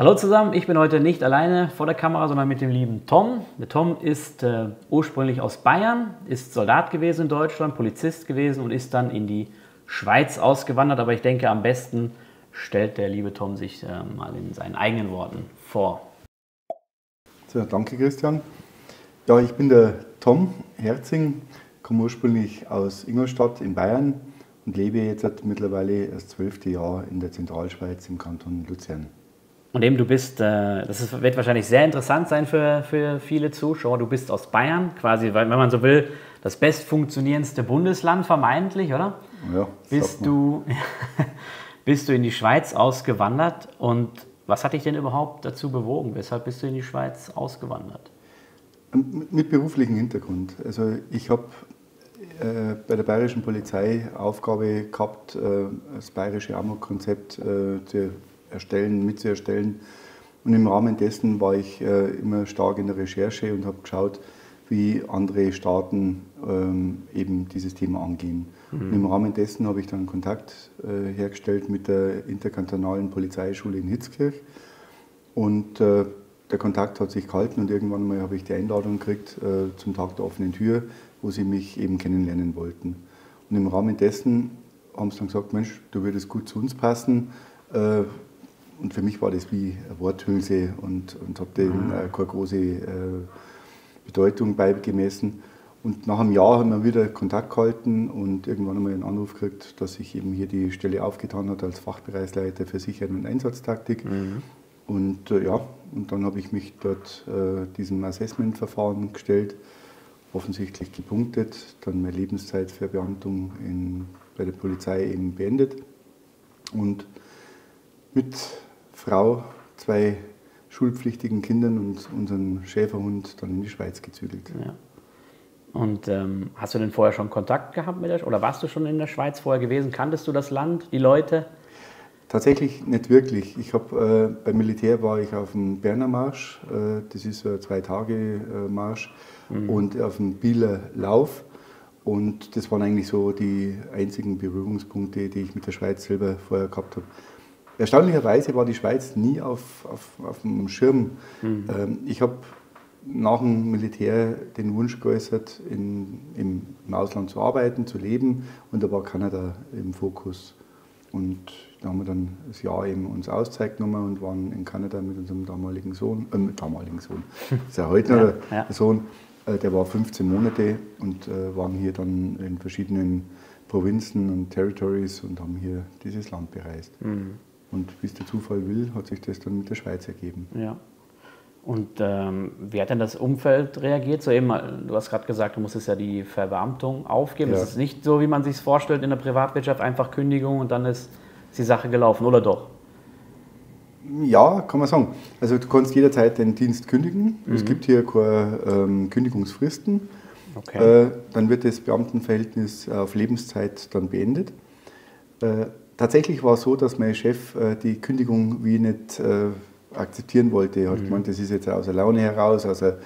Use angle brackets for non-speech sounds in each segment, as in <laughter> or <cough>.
Hallo zusammen, ich bin heute nicht alleine vor der Kamera, sondern mit dem lieben Tom. Der Tom ist äh, ursprünglich aus Bayern, ist Soldat gewesen in Deutschland, Polizist gewesen und ist dann in die Schweiz ausgewandert. Aber ich denke, am besten stellt der liebe Tom sich äh, mal in seinen eigenen Worten vor. So, danke Christian. Ja, ich bin der Tom Herzing, komme ursprünglich aus Ingolstadt in Bayern und lebe jetzt mittlerweile das zwölfte Jahr in der Zentralschweiz im Kanton Luzern. Und eben, du bist, äh, das ist, wird wahrscheinlich sehr interessant sein für, für viele Zuschauer. Du bist aus Bayern, quasi, wenn man so will, das bestfunktionierendste Bundesland vermeintlich, oder? Ja. Bist du, <laughs> bist du in die Schweiz ausgewandert und was hat dich denn überhaupt dazu bewogen? Weshalb bist du in die Schweiz ausgewandert? Mit beruflichem Hintergrund. Also ich habe äh, bei der bayerischen Polizei Aufgabe gehabt, äh, das bayerische Amok-Konzept äh, zu erstellen, mitzuerstellen. Und im Rahmen dessen war ich äh, immer stark in der Recherche und habe geschaut, wie andere Staaten ähm, eben dieses Thema angehen. Mhm. Und im Rahmen dessen habe ich dann Kontakt äh, hergestellt mit der interkantonalen Polizeischule in Hitzkirch. Und äh, der Kontakt hat sich gehalten und irgendwann mal habe ich die Einladung gekriegt äh, zum Tag der offenen Tür, wo sie mich eben kennenlernen wollten. Und im Rahmen dessen haben sie dann gesagt, Mensch, du würdest gut zu uns passen. Und für mich war das wie eine Worthülse und, und habe dem mhm. äh, keine große äh, Bedeutung beigemessen. Und nach einem Jahr haben wir wieder Kontakt gehalten und irgendwann einmal einen Anruf gekriegt, dass sich eben hier die Stelle aufgetan hat als Fachbereichsleiter für Sicherheit und Einsatztaktik. Mhm. Und äh, ja, und dann habe ich mich dort äh, diesem Assessment-Verfahren gestellt, offensichtlich gepunktet, dann meine Lebenszeit für Beamtung in, bei der Polizei eben beendet und mit Frau, zwei schulpflichtigen Kindern und unseren Schäferhund dann in die Schweiz gezügelt. Ja. Und ähm, hast du denn vorher schon Kontakt gehabt mit der oder warst du schon in der Schweiz vorher gewesen? Kanntest du das Land, die Leute? Tatsächlich nicht wirklich. Ich habe äh, beim Militär war ich auf dem Berner Marsch, äh, das ist ein zwei Tage äh, Marsch, mhm. und auf dem Bieler Lauf. Und das waren eigentlich so die einzigen Berührungspunkte, die ich mit der Schweiz selber vorher gehabt habe. Erstaunlicherweise war die Schweiz nie auf, auf, auf dem Schirm. Mhm. Ähm, ich habe nach dem Militär den Wunsch geäußert, in, im, im, Ausland zu arbeiten, zu leben und da war Kanada im Fokus. Und da haben wir dann das Jahr eben uns Auszeit genommen und waren in Kanada mit unserem damaligen Sohn, äh, damaligen Sohn, das ist ja heute noch ja, der Sohn, äh, der war 15 Monate und äh, waren hier dann in verschiedenen Provinzen und Territories und haben hier dieses Land bereist. Mhm. Und wie es der Zufall will, hat sich das dann mit der Schweiz ergeben. Ja. Und ähm, wie hat denn das Umfeld reagiert? So eben, du hast gerade gesagt, du musstest ja die Verbeamtung aufgeben. Ja. Es ist nicht so, wie man sich vorstellt in der Privatwirtschaft, einfach Kündigung und dann ist, ist die Sache gelaufen, oder doch? Ja, kann man sagen. Also du kannst jederzeit den Dienst kündigen. Mhm. Es gibt hier keine ähm, Kündigungsfristen. Okay. Äh, dann wird das Beamtenverhältnis auf Lebenszeit dann beendet. Äh, Tatsächlich war es so, dass mein Chef äh, die Kündigung wie nicht äh, akzeptieren wollte. Er hat mhm. gemeint, das ist jetzt aus der Laune heraus, aus der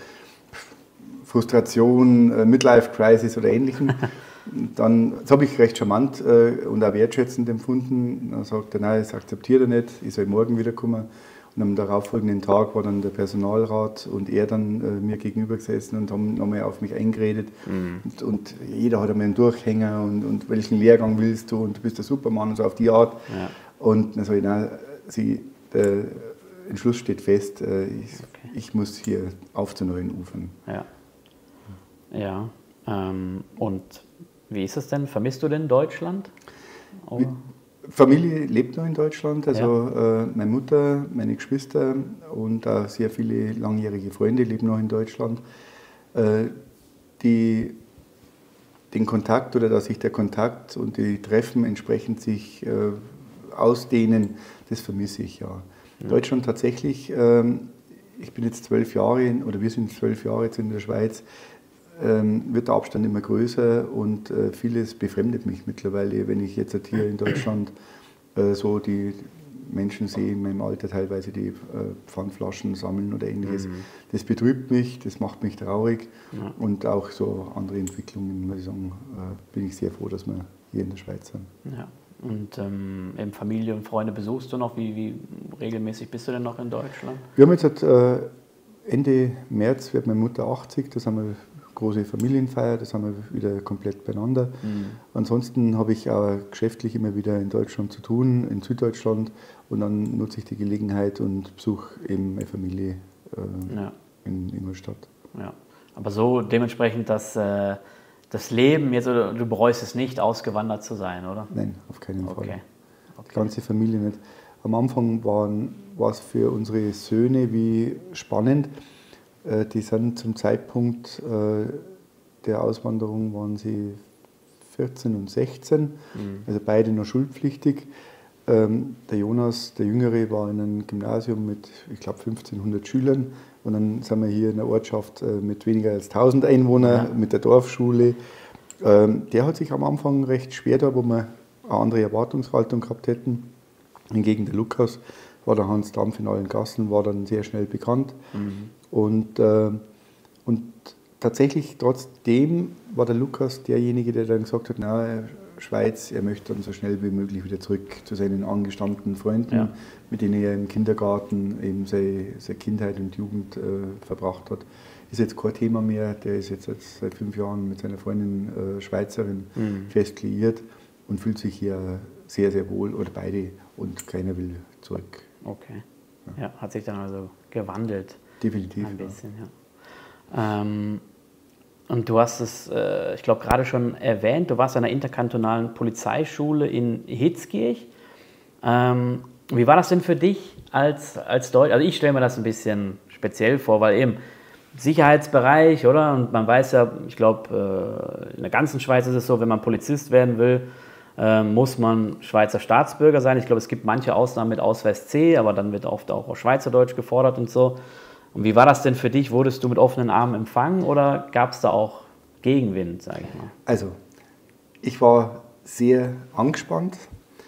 Frustration, äh, Midlife-Crisis oder ähnlichem. <laughs> dann, das habe ich recht charmant äh, und auch wertschätzend empfunden. Dann sagte er, nein, das akzeptiert er nicht, ich soll morgen wiederkommen. Und am darauffolgenden Tag war dann der Personalrat und er dann äh, mir gegenüber gesessen und haben nochmal auf mich eingeredet. Mhm. Und, und, jeder hat einmal einen Durchhänger und, und, welchen Lehrgang willst du und du bist der Supermann und so auf die Art. Ja. Und dann sage ich, nein, sie, der Entschluss steht fest, äh, ich, okay. ich, muss hier auf zu neuen Ufern. Ja. Ja. Ähm, und wie ist es denn? Vermisst du denn Deutschland? Wie, Familie lebt noch in Deutschland, also ja. äh, meine Mutter, meine Geschwister und auch sehr viele langjährige Freunde leben noch in Deutschland. Äh, die, den Kontakt oder dass sich der Kontakt und die Treffen entsprechend sich äh, ausdehnen, das vermisse ich ja. ja. Deutschland tatsächlich, ähm, ich bin jetzt zwölf Jahre oder wir sind zwölf Jahre jetzt in der Schweiz, wird der Abstand immer größer und äh, vieles befremdet mich mittlerweile, wenn ich jetzt hier in Deutschland äh, so die Menschen sehe in meinem Alter teilweise die äh, Pfandflaschen sammeln oder ähnliches. Mhm. Das betrübt mich, das macht mich traurig ja. und auch so andere Entwicklungen, muss ich sagen, bin ich sehr froh, dass wir hier in der Schweiz sind. Ja. Und ähm, eben Familie und Freunde besuchst du noch? Wie, wie, regelmäßig bist du denn noch in Deutschland? Wir haben jetzt äh, Ende März wird meine Mutter 80, das haben wir große Familienfeier, das haben wir wieder komplett beieinander. Mhm. Ansonsten habe ich auch geschäftlich immer wieder in Deutschland zu tun, in Süddeutschland und dann nutze ich die Gelegenheit und besuche eben meine Familie äh, ja. in Ingolstadt. Ja, aber so dementsprechend, dass äh, das Leben, jetzt, du bereust es nicht, ausgewandert zu sein, oder? Nein, auf keinen Fall. Okay. Okay. Die ganze Familie nicht. Am Anfang waren, war es für unsere Söhne wie spannend. Äh, die sind zum Zeitpunkt äh, der Auswanderung waren sie 14 und 16, mhm. also beide noch schulpflichtig. Ähm, der Jonas, der Jüngere, war in einem Gymnasium mit, ich glaube, 1500 Schülern. Und dann sind wir hier in einer Ortschaft äh, mit weniger als 1000 Einwohnern, ja. mit der Dorfschule. Ähm, der hat sich am Anfang recht schwer da, wo wir eine andere Erwartungshaltung gehabt hätten. Hingegen der Lukas war der Hans Dampf in allen Gassen, war dann sehr schnell bekannt. Mhm. Und, äh, und tatsächlich trotzdem war der Lukas derjenige, der dann gesagt hat, na, Schweiz, er möchte dann so schnell wie möglich wieder zurück zu seinen angestammten Freunden, ja. mit denen er im Kindergarten eben seine, seine Kindheit und Jugend äh, verbracht hat. Ist jetzt kein Thema mehr, der ist jetzt seit fünf Jahren mit seiner Freundin äh, Schweizerin mhm. fest liiert und fühlt sich hier sehr, sehr wohl, oder beide, und keiner will zurück. Okay. Ja, ja hat sich dann also gewandelt. Definitiv. Ein bisschen, ja. Ähm, und du hast es, äh, ich glaube, gerade schon erwähnt, du warst an der interkantonalen Polizeischule in Hitzkirch. Ähm, wie war das denn für dich als, als Deutsch? Also ich stelle mir das ein bisschen speziell vor, weil eben Sicherheitsbereich, oder? Und man weiß ja, ich glaube, äh, in der ganzen Schweiz ist es so, wenn man Polizist werden will, muss man Schweizer Staatsbürger sein. Ich glaube, es gibt manche Ausnahmen mit Ausweis C, aber dann wird oft auch Schweizerdeutsch gefordert und so. Und wie war das denn für dich? Wurdest du mit offenen Armen empfangen oder gab es da auch Gegenwind, sage ich mal? Also, ich war sehr angespannt.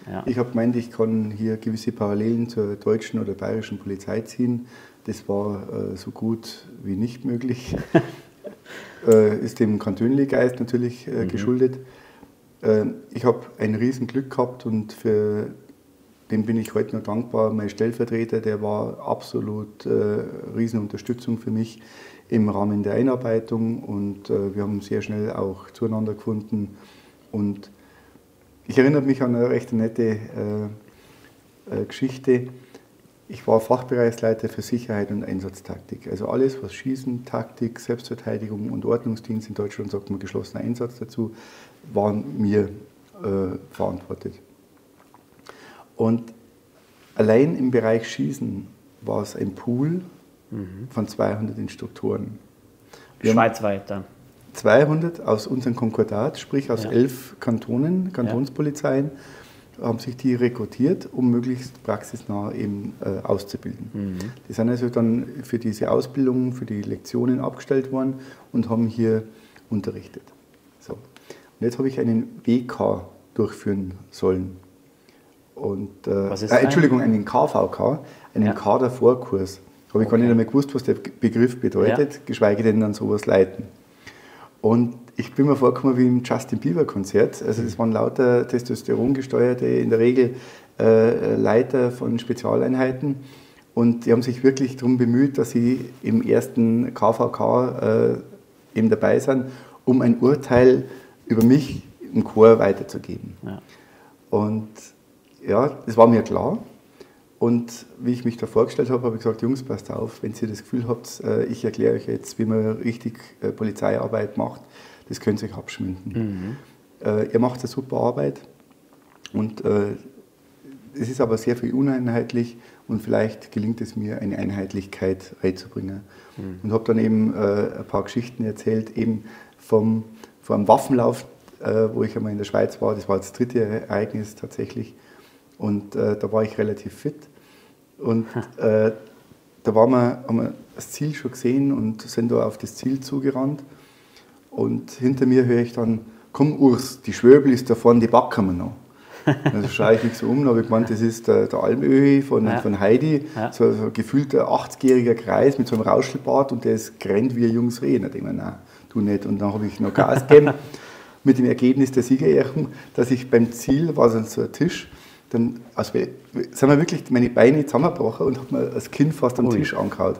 Ja. Ich habe gemeint, ich kann hier gewisse Parallelen zur deutschen oder bayerischen Polizei ziehen. Das war äh, so gut wie nicht möglich. <laughs> äh, ist dem Kantönli-Geist natürlich äh, mhm. geschuldet. Äh, ich habe ein Riesenglück gehabt und für dem bin ich heute noch dankbar. Mein Stellvertreter, der war absolut äh, Riesenunterstützung für mich im Rahmen der Einarbeitung und äh, wir haben sehr schnell auch zueinander gefunden. Und ich erinnere mich an eine recht nette äh, äh, Geschichte. Ich war Fachbereichsleiter für Sicherheit und Einsatztaktik. Also alles, was Schießen, Taktik, Selbstverteidigung und Ordnungsdienst in Deutschland sagt man geschlossener Einsatz dazu, waren mir äh, verantwortet. Und allein im Bereich Schießen war es ein Pool mhm. von 200 Instruktoren. Wir Schweizweit dann? 200 aus unserem Konkordat, sprich aus ja. elf Kantonen, Kantonspolizeien, ja. Haben sich die rekrutiert, um möglichst praxisnah eben äh, auszubilden. Mhm. Die sind also dann für diese Ausbildung, für die Lektionen abgestellt worden und haben hier unterrichtet. So. Und jetzt habe ich einen WK durchführen sollen. Und, äh, äh, Entschuldigung, einen KVK, einen ja. Kadervorkurs. Habe ich okay. gar nicht einmal gewusst, was der Begriff bedeutet, ja. geschweige denn dann sowas leiten. Und ich bin mir vorgekommen wie im Justin Bieber Konzert. Also das waren lauter testosterongesteuerte, in der Regel äh, Leiter von Spezialeinheiten. Und die haben sich wirklich darum bemüht, dass sie im ersten KVK äh, eben dabei sind, um ein Urteil über mich im Chor weiterzugeben. Ja. Und ja, das war mir klar. Und wie ich mich da vorgestellt habe, habe ich gesagt, Jungs, passt auf, wenn ihr das Gefühl habt, äh, ich erkläre euch jetzt, wie man richtig äh, Polizeiarbeit macht, das könnt ihr euch abschminken. Mhm. Äh, ihr macht eine super Arbeit und es ist aber sehr viel uneinheitlich und vielleicht gelingt es mir, eine Einheitlichkeit reinzubringen. Mhm. Und habe dann eben ein paar Geschichten erzählt, eben vom, vom Waffenlauf, wo ich einmal in der Schweiz war, das war das dritte Ereignis tatsächlich, und äh, da war ich relativ fit. Und äh, da waren wir, haben wir das Ziel schon gesehen und sind da auf das Ziel zugerannt. Und hinter mir höre ich dann, komm Urs, die Schwöbel ist da vorne, die backen wir noch. Also schaue ich mich so um, habe ich gemeint, das ist der, der Almöhi von, ja. von Heidi, ja. so, so ein gefühlter 80-jähriger Kreis mit so einem Rauschelbart und der ist gerannt wie ein junges Reh. Da denke ich mir, nein, du nicht. Und dann habe ich noch Gas gegeben. <laughs> mit dem Ergebnis der Siegerehrung, dass ich beim Ziel war so ein Tisch, dann also, sind wir wirklich meine Beine zusammengebrochen und habe mir als Kind fast am Ui. Tisch angehauen.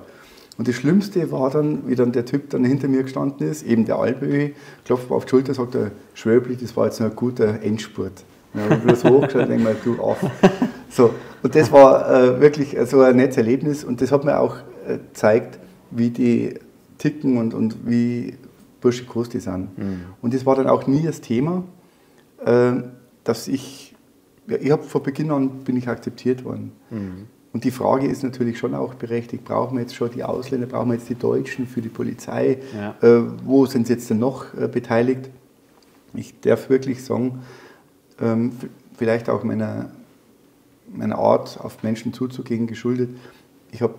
Und das Schlimmste war dann, wie dann der Typ dann hinter mir gestanden ist, eben der Alböhe, klopft mir auf die Schulter, sagt er, Schwöbli, das war jetzt noch ein guter Endspurt. Ja, ich so <laughs> hochgeschaut und denke mal, du auf. So, und das war äh, wirklich so ein nettes Erlebnis und das hat mir auch äh, gezeigt, wie die ticken und, und wie burschikos die sind. Mhm. Und das war dann auch nie das Thema, äh, dass ich, ja, ich habe von Beginn an bin ich akzeptiert worden. Mhm. Und die Frage ist natürlich schon auch berechtigt, brauchen wir jetzt schon die Ausländer, brauchen wir jetzt die Deutschen für die Polizei? Ja. Äh, wo sind sie jetzt denn noch äh, beteiligt? Ich darf wirklich sagen, ähm, vielleicht auch meiner, meiner Art, auf Menschen zuzugehen, geschuldet. Ich habe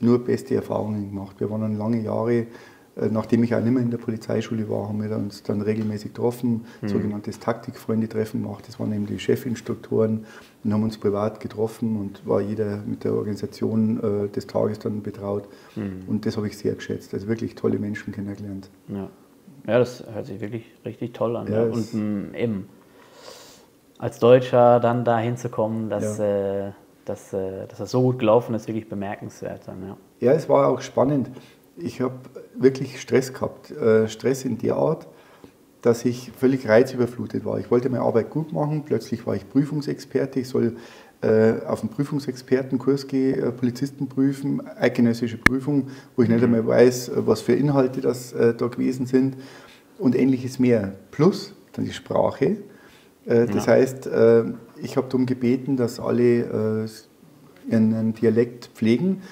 nur beste Erfahrungen gemacht. Wir waren lange Jahre nachdem ich auch nicht mehr in der Polizeischule war, haben wir uns dann regelmäßig getroffen, mhm. sogenanntes Taktikfreunde-Treffen gemacht. Das waren eben die Chefinstruktoren und haben uns privat getroffen und war jeder mit der Organisation äh, des Tages dann betraut. Mhm. Und das habe ich sehr geschätzt. Also wirklich tolle Menschen kennengelernt. Ja, ja das hört sich wirklich richtig toll an. Ja, ja. Und mh, eben als Deutscher dann da hinzukommen, dass, ja. äh, dass, äh, dass das so gut gelaufen ist, wirklich bemerkenswert. Dann, ja. ja, es war auch spannend ich habe wirklich Stress gehabt. Äh, Stress in der Art, dass ich völlig reizüberflutet war. Ich wollte meine Arbeit gut machen, plötzlich war ich Prüfungsexperte, ich soll äh, auf einen Prüfungsexpertenkurs gehen, äh, Polizisten prüfen, eidgenössische Prüfung, wo ich nicht einmal weiß, was für Inhalte das da gewesen sind und ähnliches mehr. Plus dann die Sprache. Das ja. heißt, ich habe darum gebeten, dass alle ihren Dialekt pflegen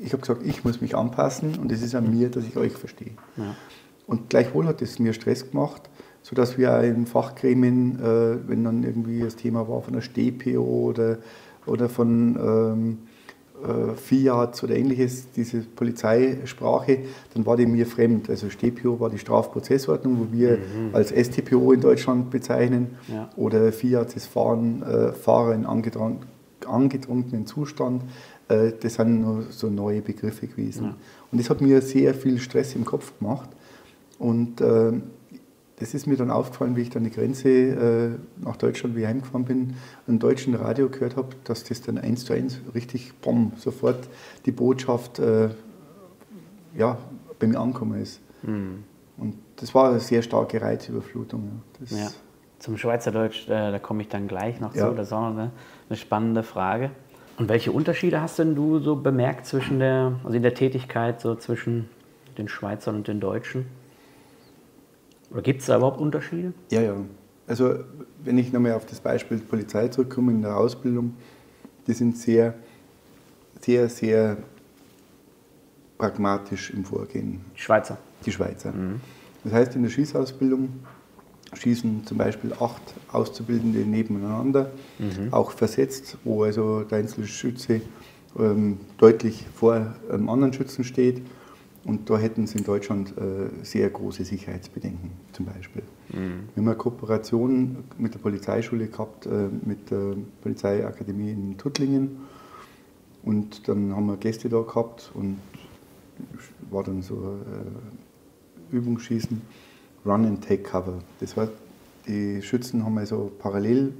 ich habe gesagt, ich muss mich anpassen und es ist an mir, dass ich euch verstehe. Ja. Und gleichwohl hat es mir Stress gemacht, sodass wir auch in Fachgremien, äh, wenn dann irgendwie das Thema war von der StPO oder, oder von ähm, äh, Fiat oder ähnliches, diese Polizeisprache, dann war die mir fremd. Also StPO war die Strafprozessordnung, wo wir mhm. als StPO in Deutschland bezeichnen, ja. oder Fiat das Fahren, äh, Fahrer in angetrunkenen Zustand. Äh, das sind nur so neue Begriffe gewesen. Ja. Und das hat mir sehr viel Stress im Kopf gemacht. Und äh, das ist mir dann aufgefallen, wie ich dann die Grenze äh, nach Deutschland wie heimgefahren bin, einen deutschen Radio gehört habe, dass das dann eins zu eins richtig, bumm, sofort die Botschaft äh, ja, bei mir angekommen ist. Mhm. Und das war eine sehr starke Reizüberflutung. Ja. Zum Schweizerdeutsch, äh, da komme ich dann gleich noch zu, das ist auch eine, eine spannende Frage. Und welche Unterschiede hast denn du so bemerkt zwischen der, also in der Tätigkeit so zwischen den Schweizern und den Deutschen? Oder gibt es da überhaupt Unterschiede? Ja, ja. Also wenn ich nochmal auf das Beispiel Polizei zurückkomme in der Ausbildung, die sind sehr, sehr, sehr pragmatisch im Vorgehen. Die Schweizer? Die Schweizer. Mhm. Das heißt, in der Schießausbildung schießen zum Beispiel acht Auszubildende nebeneinander, mhm. auch versetzt, wo also der Einzelschütze ähm, deutlich vor einem anderen Schützen steht. Und da hätten sie in Deutschland äh, sehr große Sicherheitsbedenken zum Beispiel. Mhm. Wir haben eine Kooperation mit der Polizeischule gehabt, äh, mit der Polizeiakademie in Tuttlingen. Und dann haben wir Gäste da gehabt und war dann so äh, Übungsschießen. Run and Take Cover. Das war, die Schützen haben also parallel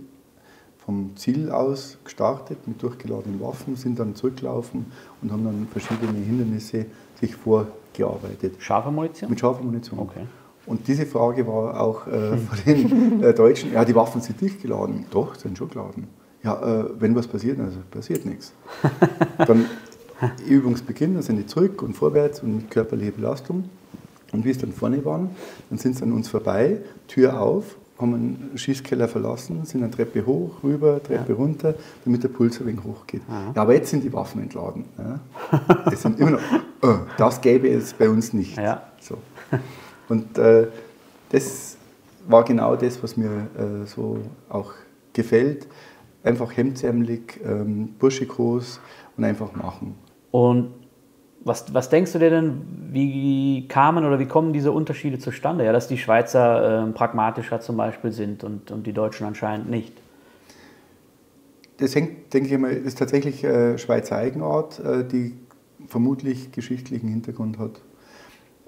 vom Ziel aus gestartet mit durchgeladenen Waffen, sind dann zurückgelaufen und haben dann verschiedene Hindernisse sich vorgearbeitet. Scharfe Munition? Mit scharfer Munition. Okay. Und diese Frage war auch äh, <laughs> von den äh, Deutschen, ja, die Waffen sind nicht geladen. Doch, sind schon geladen. Ja, äh, wenn was passiert, also passiert nichts. <laughs> Dann Übungsbeginn, dann sind die zurück und vorwärts und mit körperlicher Belastung. Und wie es dann vorne waren, dann sind sie an uns vorbei, Tür auf, haben einen Schießkeller verlassen, sind eine Treppe hoch, rüber, Treppe ja. runter, damit der Puls ein wenig hochgeht. Ja. ja, aber jetzt sind die Waffen entladen. Ja. Das sind immer noch, oh, <laughs> das gäbe es bei uns nicht. Ja. So. Und äh, das war genau das, was mir äh, so auch gefällt. Einfach hemdsärmelig, ähm, burschikos und einfach machen. Und was, was denkst du dir denn, wie kamen oder wie kommen diese Unterschiede zustande? Ja, dass die Schweizer äh, pragmatischer zum Beispiel sind und, und die Deutschen anscheinend nicht. Das hängt, denke ich mal, ist tatsächlich äh, Schweizer Eigenart, äh, die vermutlich geschichtlichen Hintergrund hat.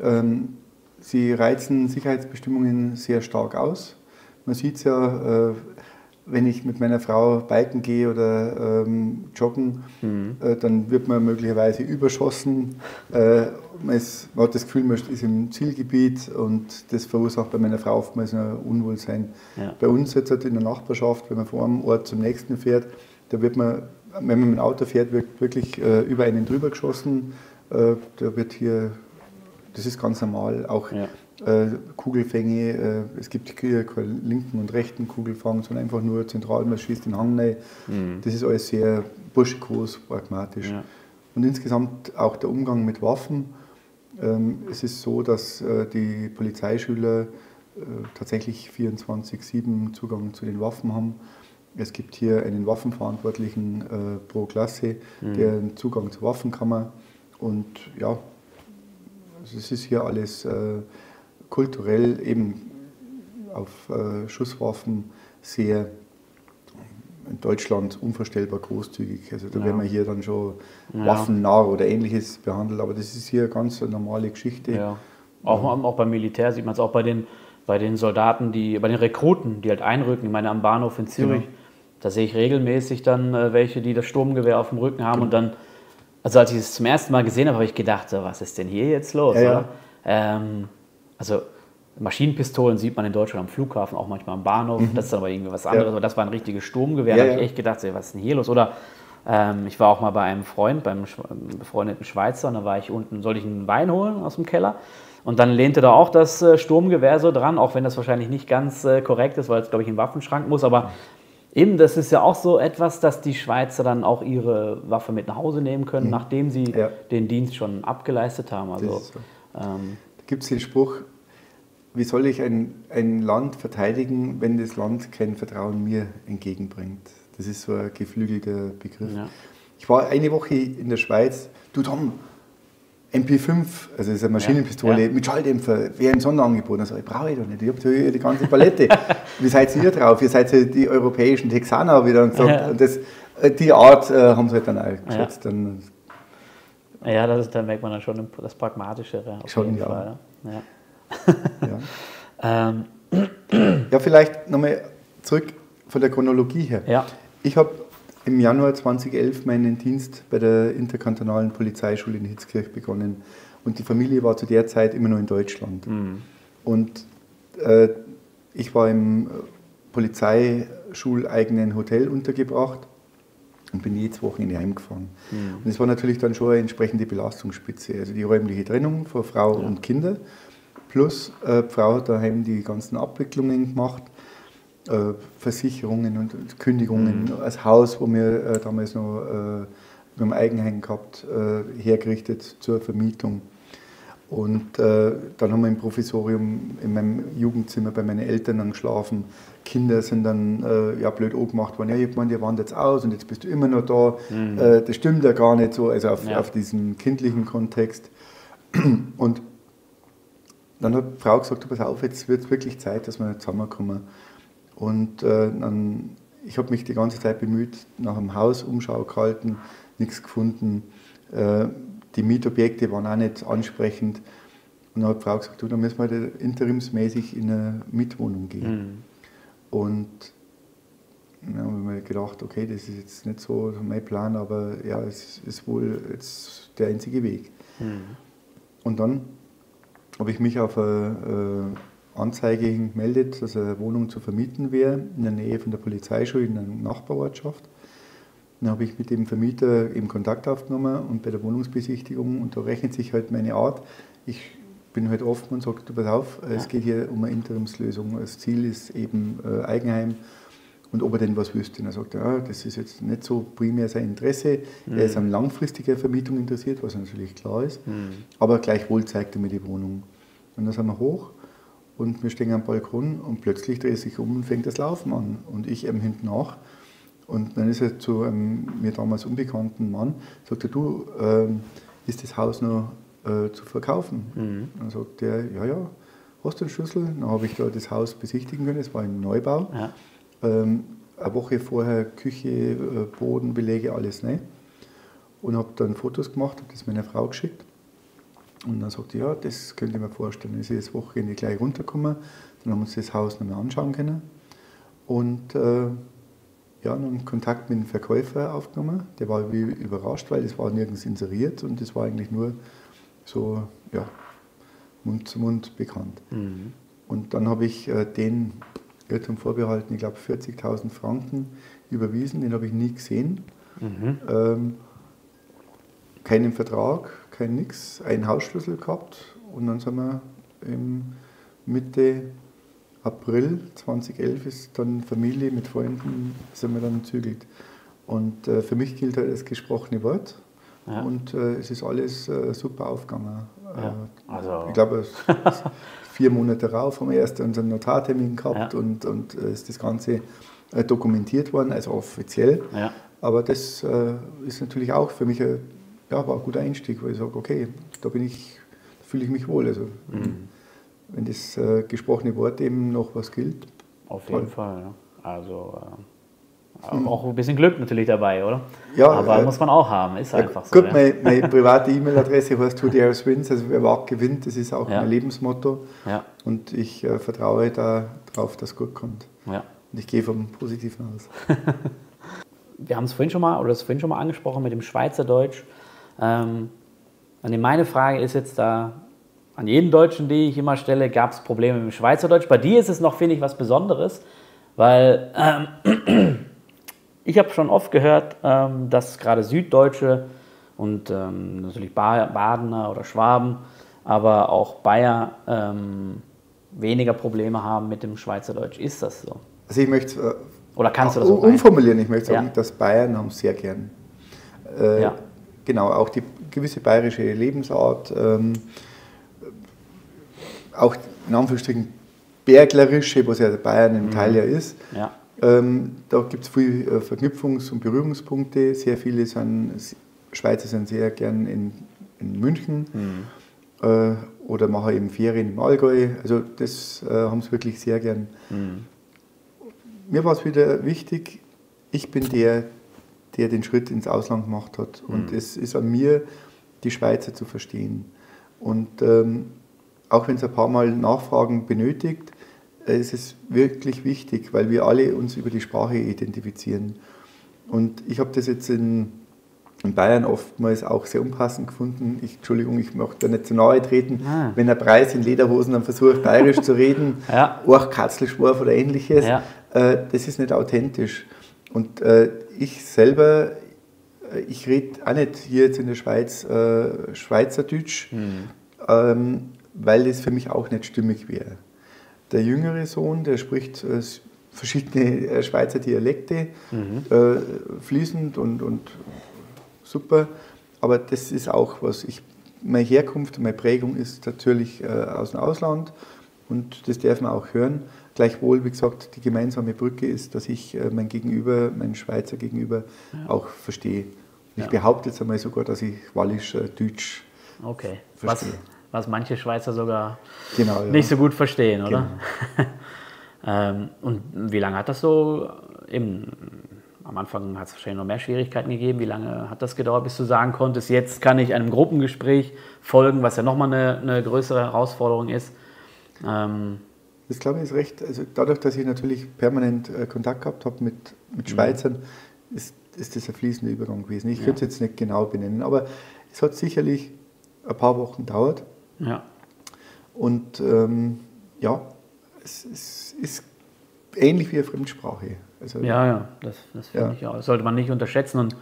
Ähm, sie reizen Sicherheitsbestimmungen sehr stark aus. Man sieht es ja, äh, wenn ich mit meiner Frau biken gehe oder ähm, joggen, mhm. äh, dann wird man möglicherweise überschossen. Äh, man, ist, man, hat das Gefühl, man ist im Zielgebiet und das verursacht bei meiner Frau oftmals ein Unwohlsein. Ja. Bei uns jetzt halt in der Nachbarschaft, wenn man von einem Ort zum nächsten fährt, da wird man, wenn man mit dem Auto fährt, wird wirklich äh, über einen drüber geschossen. Äh, da wird hier, das ist ganz normal. Auch ja Kugelfänge. Äh, es gibt hier keinen linken und rechten Kugelfang, sondern einfach nur zentral, man schießt den Hang rein. Mhm. Das ist alles sehr burschikos, pragmatisch. Ja. Und insgesamt auch der Umgang mit Waffen. Ähm, es ist so, dass äh, die Polizeischüler tatsächlich 24-7 Zugang zu den Waffen haben. Es gibt hier einen Waffenverantwortlichen pro Klasse, mhm. der einen Zugang zur Waffenkammer und ja, es ist hier alles kulturell eben auf äh, Schusswaffen sehr in Deutschland unvorstellbar großzügig. Also da ja. werden wir hier dann schon ja. Waffennah oder ähnliches behandelt, aber das ist hier ganz eine normale Geschichte. Ja. Auch, auch beim Militär sieht man es auch bei den, bei den Soldaten, die, bei den Rekruten, die halt einrücken. Ich meine, am Bahnhof in Zürich, genau. da sehe ich regelmäßig dann äh, welche, die das Sturmgewehr auf dem Rücken haben genau. und dann, also als ich es zum ersten Mal gesehen habe, habe ich gedacht, so, was ist denn hier jetzt los? Ähm, also Maschinenpistolen sieht man in Deutschland am Flughafen, auch manchmal am Bahnhof. Mhm. Das ist aber irgendwie was anderes. Ja. Aber das war ein richtiges Sturmgewehr. Ja, da habe ich echt gedacht, was ist denn hier los? Oder ähm, ich war auch mal bei einem Freund, beim befreundeten Schweizer, und da war ich unten, sollte ich einen Wein holen aus dem Keller. Und dann lehnte da auch das äh, Sturmgewehr so dran, auch wenn das wahrscheinlich nicht ganz äh, korrekt ist, weil es, glaube ich, in den Waffenschrank muss. Aber eben, das ist ja auch so etwas, dass die Schweizer dann auch ihre Waffe mit nach Hause nehmen können, mhm. nachdem sie ja. den Dienst schon abgeleistet haben. Also, so. ähm, gibt es den Spruch, wie soll ich ein, ein Land verteidigen, wenn das Land kein Vertrauen mir entgegenbringt? Das ist so ein geflügelter Begriff. Ja. Ich war eine Woche in der Schweiz. Du Tom, MP5, also ist eine Maschinenpistole ja, ja. mit Schalldämpfer, wäre ein Sonderangebot. Dann sage ich, brauche ich doch nicht. Ich habe hier die ganze Palette. <laughs> Wie seid ihr drauf? Ihr seid die europäischen Texaner, dann gesagt. Ja. Und das, äh, die Art äh, haben sie halt dann auch geschätzt. Dann, ja, das ist, da merkt man dann schon das Pragmatischere. Auf schon, jeden Fall. Ja. Ja, <laughs> ähm. ja vielleicht nochmal zurück von der Chronologie her. Ja. Ich habe im Januar 2011 meinen Dienst bei der interkantonalen Polizeischule in Hitzkirch begonnen. Und die Familie war zu der Zeit immer noch in Deutschland. Mhm. Und äh, ich war im polizeischuleigenen Hotel untergebracht und bin jedes Wochenende heimgefahren. Mhm. Und es war natürlich dann schon eine entsprechende Belastungsspitze. Also die räumliche Trennung von Frau ja. und Kinder Plus, äh, die Frau hat daheim die ganzen Abwicklungen gemacht, äh, Versicherungen und Kündigungen. Mhm. Das Haus, wo wir äh, damals noch äh, mit dem Eigenheim gehabt, äh, hergerichtet zur Vermietung. Und äh, dann haben wir im Provisorium in meinem Jugendzimmer bei meinen Eltern dann geschlafen. Kinder sind dann äh, ja, blöd angemacht worden. Ja, ich meine, ihr wandert jetzt aus und jetzt bist du immer noch da. Mhm. Äh, das stimmt ja gar nicht so, also auf, ja. auf diesen kindlichen Kontext. Und dann hat die Frau gesagt, du pass auf, jetzt wird es wirklich Zeit, dass wir zusammenkommen. Und äh, dann, ich habe mich die ganze Zeit bemüht, nach einem Haus Umschau gehalten, nichts gefunden. Äh, die Mietobjekte waren auch nicht ansprechend. Und dann hat die Frau gesagt, du, dann müssen wir halt interimsmäßig in eine Mietwohnung gehen. Mhm. Und dann habe ich mir gedacht, okay, das ist jetzt nicht so mein Plan, aber ja, es ist wohl jetzt der einzige Weg. Mhm. Und dann habe ich mich auf eine äh, Anzeige gemeldet, dass eine Wohnung zu vermieten wäre in der Nähe von der Polizeischule in einer Nachbarortschaft. Dann habe ich mit dem Vermieter eben Kontakt aufgenommen und bei der Wohnungsbesichtigung, und da rechnet sich halt meine Art. Ich bin halt offen und sage, du pass auf, ja. es geht hier um eine Interimslösung. Das Ziel ist eben äh, Eigenheim und ob er denn was wüsste. Und er sagt, ja, das ist jetzt nicht so primär sein Interesse. Mhm. Er ist an langfristiger Vermietung interessiert, was natürlich klar ist. Mhm. Aber gleichwohl zeigt er mir die Wohnung. Und dann sind wir hoch und wir stehen am Balkon und plötzlich dreht sich um und fängt das Laufen an. Und ich eben hinten nach. Und dann ist er zu einem mir damals unbekannten Mann, sagt er, du, äh, ist das Haus noch äh, zu verkaufen? Mhm. Dann sagt er, ja, ja, hast du den Schlüssel? Dann habe ich da das Haus besichtigen können, es war ein Neubau. Ja. Ähm, eine Woche vorher Küche, äh, Boden, Belege, alles. Ne? Und habe dann Fotos gemacht, habe das meiner Frau geschickt. Und dann sagte ja, das könnte ich mir vorstellen. Dann ist das Wochenende gleich runtergekommen. Dann haben wir uns das Haus nochmal anschauen können. Und äh, ja, dann Kontakt mit dem Verkäufer aufgenommen. Der war wie überrascht, weil es war nirgends inseriert und es war eigentlich nur so ja, Mund zu Mund bekannt. Mhm. Und dann habe ich äh, den Irrtum vorbehalten, ich glaube 40.000 Franken überwiesen, den habe ich nie gesehen. Mhm. Ähm, keinen Vertrag, kein nix, einen Hausschlüssel gehabt und dann sind wir im Mitte April 2011 ist dann Familie mit Freunden, sind wir dann zügelt. Und äh, für mich gilt halt das gesprochene Wort. Ja. Und äh, es ist alles äh, super aufgegangen. Ja. Äh, also. Ich glaube, <laughs> vier Monate darauf haben wir erst unseren Notartermin gehabt ja. und, und äh, ist das Ganze äh, dokumentiert worden, also offiziell. Aber das ist natürlich auch für mich ein, ja, war ein guter Einstieg, weil ich sage, okay, da bin ich, da fühle ich mich wohl. Also, mhm wenn das äh, gesprochene Wort eben noch was gilt. Auf jeden toll. Fall. Ja. Also äh, hm. auch ein bisschen Glück natürlich dabei, oder? Ja. Aber äh, muss man auch haben, ist ja, einfach so. Gut, meine, meine, <laughs> private E-Mail-Adresse heißt Who Dares Wins, also wer wagt gewinnt, das ist auch ja. mein Lebensmotto. Ja. Und ich äh, vertraue darauf, dass es gut kommt. Ja. Und ich gehe vom Positiven aus. <laughs> Wir haben es vorhin schon mal, oder das vorhin schon mal angesprochen mit dem Schweizerdeutsch. Ähm, meine Frage ist jetzt da, an jeden Deutschen, die ich immer stelle, gab es Probleme mit dem Schweizerdeutsch. Bei dir ist es noch, finde ich, was Besonderes, weil ähm, <clears throat> ich habe schon oft gehört, ähm, dass gerade Süddeutsche und ähm, natürlich Badener oder Schwaben, aber auch Bayer ähm, weniger Probleme haben mit dem Schweizerdeutsch. Ist das so? Also ich möchte äh, oder kannst du das umformulieren? Ich möchte sagen, ja. dass Bayern haben sehr gern. Äh, ja. Genau, auch die gewisse bayerische Lebensart. Ähm, auch in Anführungsstrichen berglerische, was ja Bayern im mhm. Teil ja ist. Ja. Ähm, da gibt es viele äh, Verknüpfungs- und Berührungspunkte. Sehr viele sind, Schweizer sind sehr gern in, in München mhm. äh, oder machen eben Ferien im Allgäu. Also das äh, haben sie wirklich sehr gern. Mhm. Mir war es wieder wichtig, ich bin der, der den Schritt ins Ausland gemacht hat. Und mhm. es ist an mir, die Schweizer zu verstehen. Und ähm, auch wenn es ein paar Mal Nachfragen benötigt, ist es wirklich wichtig, weil wir alle uns über die Sprache identifizieren. Und ich habe das jetzt in, in, Bayern oftmals auch sehr unpassend gefunden. Ich, Entschuldigung, ich möchte da nicht zu nahe treten. Ah. Wenn ein Preis in Lederhosen dann versucht, bayerisch zu reden, <laughs> ja. Katzelschwarf oder ähnliches, ja. äh, das ist nicht authentisch. Und äh, ich selber, äh, ich rede auch nicht hier jetzt in der Schweiz äh, Schweizerdeutsch. Hm. Ähm, weil das für mich auch nicht stimmig wäre. Der jüngere Sohn, der spricht äh, verschiedene äh, Schweizer Dialekte mhm. äh, fließend und, und super, aber das ist auch was ich meine Herkunft, meine Prägung ist natürlich äh, aus dem Ausland und das darf man auch hören. Gleichwohl, wie gesagt, die gemeinsame Brücke ist, dass ich äh, mein Gegenüber, mein Schweizer Gegenüber ja. auch verstehe. Ich ja. behaupte jetzt einmal sogar, dass ich Wallisch äh, Deutsch okay. verstehe. Was, was manche Schweizer sogar genau, ja. nicht so gut verstehen, oder? Genau. <laughs> ähm, und wie lange hat das so, eben, am Anfang hat es wahrscheinlich noch mehr Schwierigkeiten gegeben, wie lange hat das gedauert, bis du sagen konntest, jetzt kann ich einem Gruppengespräch folgen, was ja nochmal eine, eine größere Herausforderung ist. Ähm, das glaube ich ist recht, also dadurch, dass ich natürlich permanent äh, Kontakt gehabt habe mit, mit mhm. Schweizern, mhm. ist, ist das ein fließender Übergang gewesen. Ich ja. könnte es jetzt nicht genau benennen, aber es hat sicherlich ein paar Wochen gedauert. Ja. Und ähm, ja, es, es, ist ähnlich wie eine Fremdsprache. Also, ja, ja, das, das finde ja. ich auch. Das sollte man nicht unterschätzen. Und äh,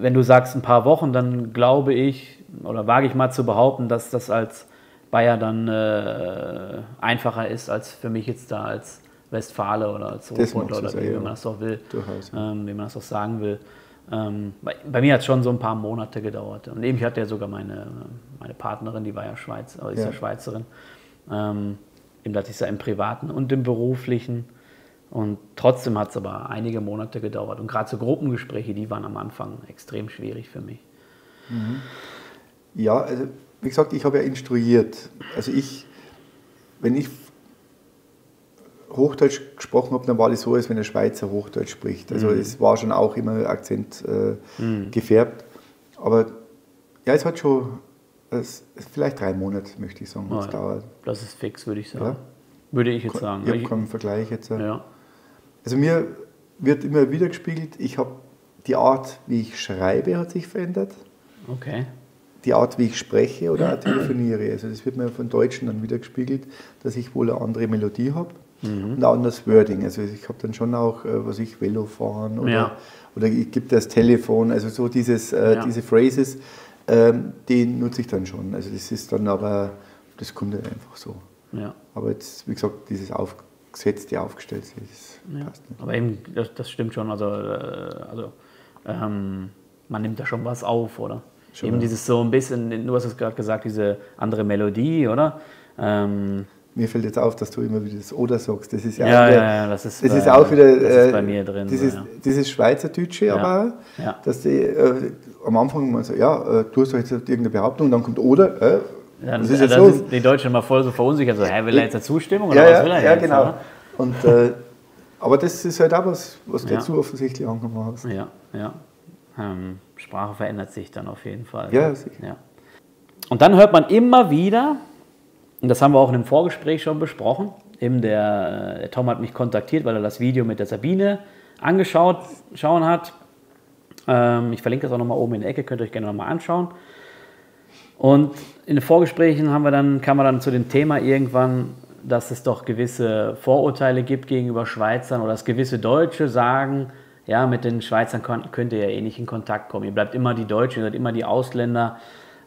wenn du sagst ein paar Wochen, dann glaube ich oder wage ich mal zu behaupten, dass das als Bayer dann äh, einfacher ist als für mich jetzt da als Westfale oder als Ruhrpottler oder wie, wie, man das auch will, Durchaus, ja. ähm, wie man das auch sagen will. Ähm, bei, bei, mir hat es schon so ein paar Monate gedauert. Und eben, ich hatte ja sogar meine, meine Partnerin, die war ja Schweiz, ist ja. ja Schweizerin. Ähm, eben hatte ich ja im Privaten und im Beruflichen. Und trotzdem hat es aber einige Monate gedauert. Und gerade so Gruppengespräche, die waren am Anfang extrem schwierig für mich. Mhm. Ja, also wie gesagt, ich habe ja instruiert. Also ich, wenn ich Hochdeutsch gesprochen habe, dann war das so, als wenn ein Schweizer Hochdeutsch spricht. Also mhm. es war schon auch immer Akzent äh, mhm. gefärbt. Aber ja, es hat schon es, vielleicht drei Monate, möchte ich sagen, Oh, es ja. dauert. Das ist fix, würde ich sagen. Ja. Würde ich jetzt sagen. Ich habe keinen Vergleich jetzt. ja. Also mir wird immer wieder gespiegelt, ich habe die Art, wie ich schreibe, hat sich verändert. Okay. Die Art, wie ich spreche oder <clears throat> telefoniere. Also das wird mir von Deutschen dann wieder gespiegelt, dass ich wohl eine andere Melodie habe Mhm. und ein anderes Wording. Also ich habe dann schon auch, äh, was ich, Velo fahren oder, Ja. oder ich gebe das Telefon, also so dieses, äh, Ja. diese Phrases, ähm, die nutze ich dann schon. Also das ist dann aber, das kommt dann einfach so. Ja. Aber jetzt, wie gesagt, dieses aufgesetzte, aufgestellte, das ja. passt nicht. Aber eben, das, das stimmt schon. Also, äh, also ähm, man nimmt da schon was auf, oder? Schon, eben ja. dieses so ein bisschen, du hast es gerade gesagt, diese andere Melodie, oder? Ähm, Mir fällt jetzt auf, dass du immer wieder das Oder sagst. Das ist ja, ja, auch ja, wieder, ja, das ist, das äh, ist auch wieder das äh, ist bei mir drin. Dieses, so, ja. dieses Schweizerdeutsche, Ja. aber Ja. dass die äh, am Anfang mal so, ja, äh, du hast doch jetzt irgendeine Behauptung dann kommt Oder. Äh, Dann, was ist äh, das los? ist die Deutschen immer voll so verunsichert, so, hä, will er jetzt eine Zustimmung oder ja, was ja, will er ja, jetzt? genau. oder? Und, äh, aber das ist halt auch was, was Ja. dazu offensichtlich angenommen hast. Ja, ja. Ähm, Sprache verändert sich dann auf jeden Fall. Ja, sicher. ja. Und dann hört man immer wieder, und das haben wir auch in einem Vorgespräch schon besprochen, eben der, äh, der Tom hat mich kontaktiert, weil er das Video mit der Sabine angeschaut schauen hat. Ähm, ich verlinke das auch nochmal oben in der Ecke, könnt ihr euch gerne nochmal anschauen. Und in den Vorgesprächen haben wir dann, kam man dann zu dem Thema irgendwann, dass es doch gewisse Vorurteile gibt gegenüber Schweizern oder dass gewisse Deutsche sagen, ja, mit den Schweizern könnt ihr ja eh nicht in Kontakt kommen. Ihr bleibt immer die Deutschen, ihr seid immer die Ausländer.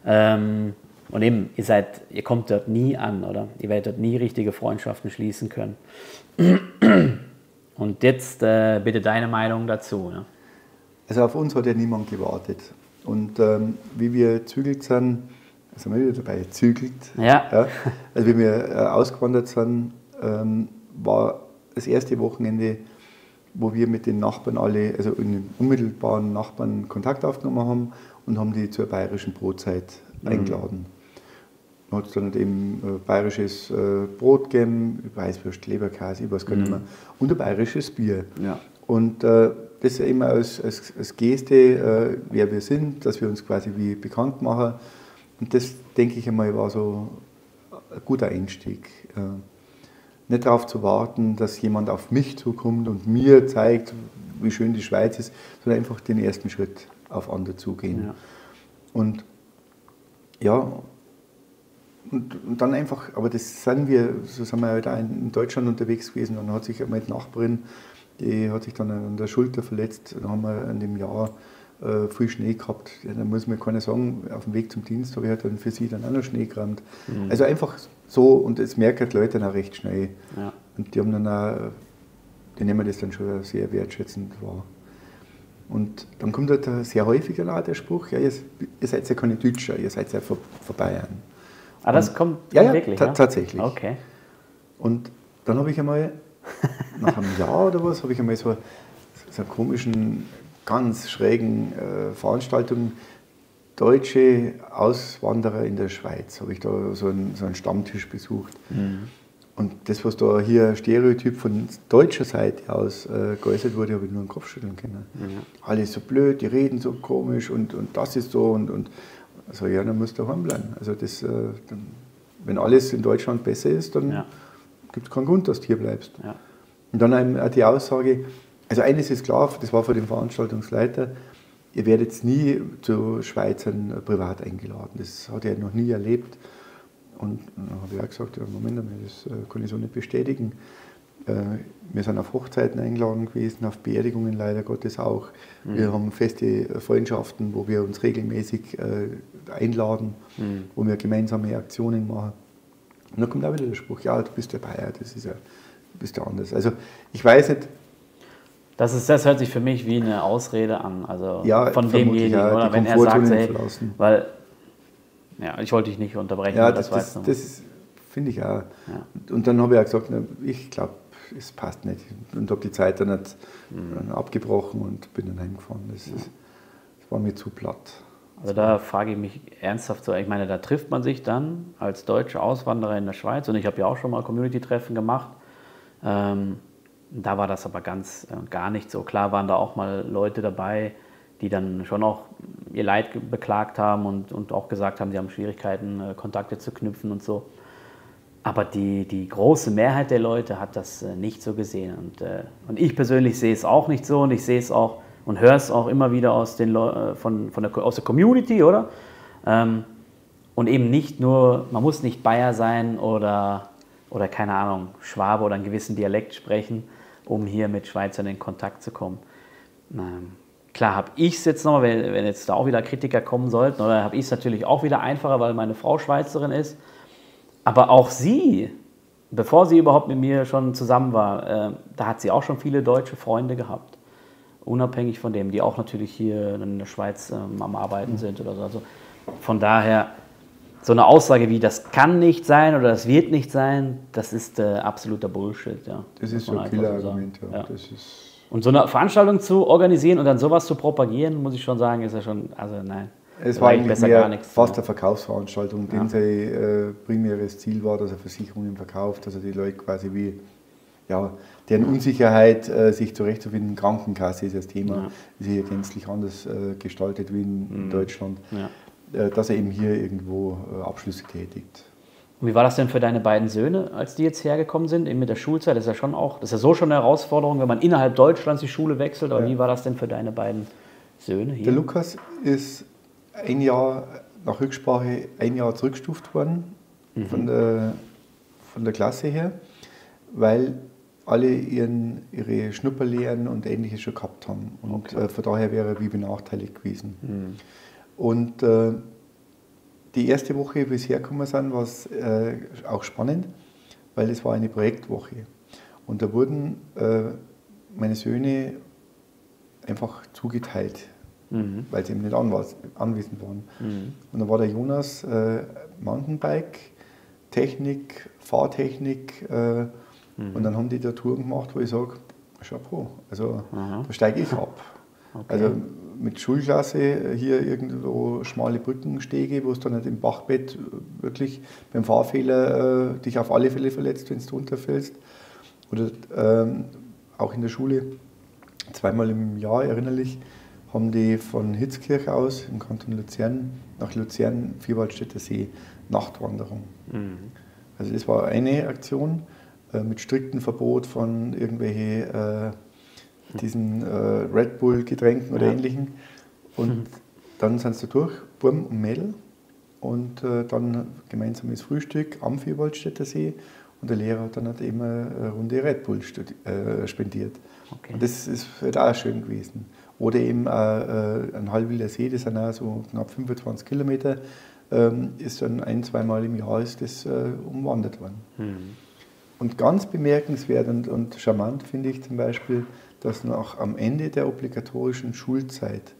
Ähm, und eben, ihr seid, ihr kommt dort nie an, oder? Ihr werdet dort nie richtige Freundschaften schließen können. Und jetzt äh, bitte deine Meinung dazu. Ja? Also auf uns hat ja niemand gewartet. Und ähm, wie wir zügelt sind, sind wir wieder dabei, zügelt. Ja. Also wie wir äh, ausgewandert sind, ähm, war das erste Wochenende, wo wir mit den Nachbarn alle, also in den unmittelbaren Nachbarn Kontakt aufgenommen haben und haben die zur bayerischen Brotzeit eingeladen. Da hat dann eben äh, bayerisches äh, Brot gegeben, Weißwurst, Leberkäse, ich weiß gar nicht mehr, und ein bayerisches Bier. Ja. Und äh, das ja immer als, als, als Geste, äh, wer wir sind, dass wir uns quasi wie bekannt machen. Und das, denke ich einmal, war so ein guter Einstieg. Äh, nicht darauf zu warten, dass jemand auf mich zukommt und mir zeigt, wie schön die Schweiz ist, sondern einfach den ersten Schritt auf andere zugehen. Ja. Und ja, und, und dann einfach, aber das sind wir, so sind wir halt auch in Deutschland unterwegs gewesen. Dann hat sich meine Nachbarin, die hat sich dann an der Schulter verletzt. Dann haben wir in dem Jahr äh, viel Schnee gehabt. Ja, da muss mir keiner sagen, auf dem Weg zum Dienst habe ich halt dann für sie dann auch noch Schnee gerammt. Also einfach so, und das merken die Leute dann auch recht schnell. Ja. Und die haben dann auch, die nehmen das dann schon sehr wertschätzend wahr. Und dann kommt halt sehr häufig dann auch der Spruch, ja, ihr, ihr seid ja keine Deutscher, ihr seid ja vor Bayern. Ah, das kommt Ja, ja, wirklich? ta- ja? tatsächlich. Okay. Und dann habe ich einmal, nach einem Jahr oder was, habe ich einmal so, so einen komischen, ganz schrägen äh, Veranstaltung, deutsche Auswanderer in der Schweiz, habe ich da so einen, so einen Stammtisch besucht. Und das, was da hier Stereotyp von deutscher Seite aus äh, geäußert wurde, habe ich nur den Kopf schütteln können. Alle so blöd, die reden so komisch und, und das ist so und, und also ja, dann musst du daheim bleiben. Also das, äh, wenn alles in Deutschland besser ist, dann Ja. gibt es keinen Grund, dass du hier bleibst. Ja. Und dann auch die Aussage, also eines ist klar, das war von dem Veranstaltungsleiter, ihr werdet nie zu Schweizern äh, privat eingeladen. Das hat er noch nie erlebt. Und dann habe ich auch gesagt, ja, Moment einmal, das äh, kann ich so nicht bestätigen. Äh, Wir sind auf Hochzeiten eingeladen gewesen, auf Beerdigungen leider Gottes auch. Wir haben feste äh, Freundschaften, wo wir uns regelmäßig einladen, wo wir gemeinsame Aktionen machen. Und dann kommt auch wieder der Spruch, ja, du bist der Bayer, das ist ja, du bist ja anders. Also ich weiß nicht, Das, ist, das hört sich für mich wie eine Ausrede an. Also Ja, von demjenigen, ja, oder? Wenn er sagt, hey, verlassen. weil, ja, ich wollte dich nicht unterbrechen, ja, das, das, das, das, finde ich auch. Und dann habe ich auch gesagt, na, ich glaube, es passt nicht. Und habe die Zeit dann nicht Mhm. dann abgebrochen und bin dann heimgefahren. Das, ist, das war mir zu platt. Also da frage ich mich ernsthaft so, ich meine, da trifft man sich dann als deutsche Auswanderer in der Schweiz und ich habe ja auch schon mal Community-Treffen gemacht. Ähm, da war das aber ganz äh, gar nicht so. Klar waren da auch mal Leute dabei, die dann schon auch ihr Leid beklagt haben und, und auch gesagt haben, sie haben Schwierigkeiten, äh, Kontakte zu knüpfen und so. Aber die, die große Mehrheit der Leute hat das äh, nicht so gesehen. Und, äh, und ich persönlich sehe es auch nicht so und ich sehe es auch und höre es auch immer wieder aus, den Leu von, von der, aus der Community, oder? Ähm, und eben nicht nur, man muss nicht Bayer sein oder, oder keine Ahnung, Schwabe oder einen gewissen Dialekt sprechen, um hier mit Schweizern in Kontakt zu kommen. Ähm, klar habe ich es jetzt noch, wenn, wenn jetzt da auch wieder Kritiker kommen sollten, oder habe ich es natürlich auch wieder einfacher, weil meine Frau Schweizerin ist. Aber auch sie, bevor sie überhaupt mit mir schon zusammen war, äh, da hat sie auch schon viele deutsche Freunde gehabt. Unabhängig von dem, die auch natürlich hier in der Schweiz ähm, am Arbeiten sind oder so. Also von daher, so eine Aussage wie, das kann nicht sein oder das wird nicht sein, das ist äh, absoluter Bullshit. Ja. Das ist so ein Killerargument. Ja. Ist und so eine Veranstaltung zu organisieren und dann sowas zu propagieren, muss ich schon sagen, ist ja schon, also nein. Es war eigentlich besser mehr gar nichts, fast eine Verkaufsveranstaltung, ja. dem sein äh, primäres Ziel war, dass er Versicherungen verkauft, dass er die Leute quasi wie, ja, deren Unsicherheit, äh, sich zurechtzufinden, Krankenkasse ist das Thema, ja. ist hier gänzlich anders äh, gestaltet wie in, mhm. Deutschland, ja. Äh, dass er eben hier irgendwo äh, Abschlüsse tätigt. Und wie war das denn für deine beiden Söhne, als die jetzt hergekommen sind, eben mit der Schulzeit? Das ist ja schon auch, das ist ja so schon eine Herausforderung, wenn man innerhalb Deutschlands die Schule wechselt. Aber ja. wie war das denn für deine beiden Söhne hier? Der Lukas ist ein Jahr nach Rücksprache ein Jahr zurückgestuft worden mhm. von, der, von der Klasse her, weil alle ihren, ihre Schnupperlehren und ähnliches schon gehabt haben. Und okay. äh, von daher wäre er wie benachteiligt gewesen. Mhm. Und äh, die erste Woche, wie wir hergekommen sind, war es äh, auch spannend, weil es war eine Projektwoche. Und da wurden äh, meine Söhne einfach zugeteilt, mhm. weil sie eben nicht anwesend waren. Mhm. Und da war der Jonas äh, Mountainbike, Technik, Fahrtechnik. Mhm. Und dann haben die da Touren gemacht, wo ich sage, Chapeau, also Aha. da steige ich ab. Okay. Also mit Schulklasse hier irgendwo schmale Brückenstege, wo es dann nicht im Bachbett wirklich beim Fahrfehler äh, dich auf alle Fälle verletzt, wenn du runterfällst. Oder ähm, auch in der Schule, zweimal im Jahr erinnerlich, haben die von Hitzkirch aus im Kanton Luzern nach Luzern, Vierwaldstätter See, Nachtwanderung. Mhm. Also das war eine Aktion mit striktem Verbot von irgendwelchen äh, diesen äh, Red Bull-Getränken oder ja. ähnlichen. Und mhm. dann sind sie durch, Burm und Mädel. Und äh, dann gemeinsames Frühstück am Vierwaldstätter See. Und der Lehrer hat dann halt eben eine Runde Red Bull äh, spendiert. Okay. Und das ist halt auch schön gewesen. Oder eben äh, ein Halbwilder See, das sind auch so knapp 25 Kilometer, ähm, ist dann ein, zweimal im Jahr ist das äh, umwandert worden. Mhm. Und ganz bemerkenswert und, und charmant finde ich zum Beispiel, dass noch am Ende der obligatorischen Schulzeit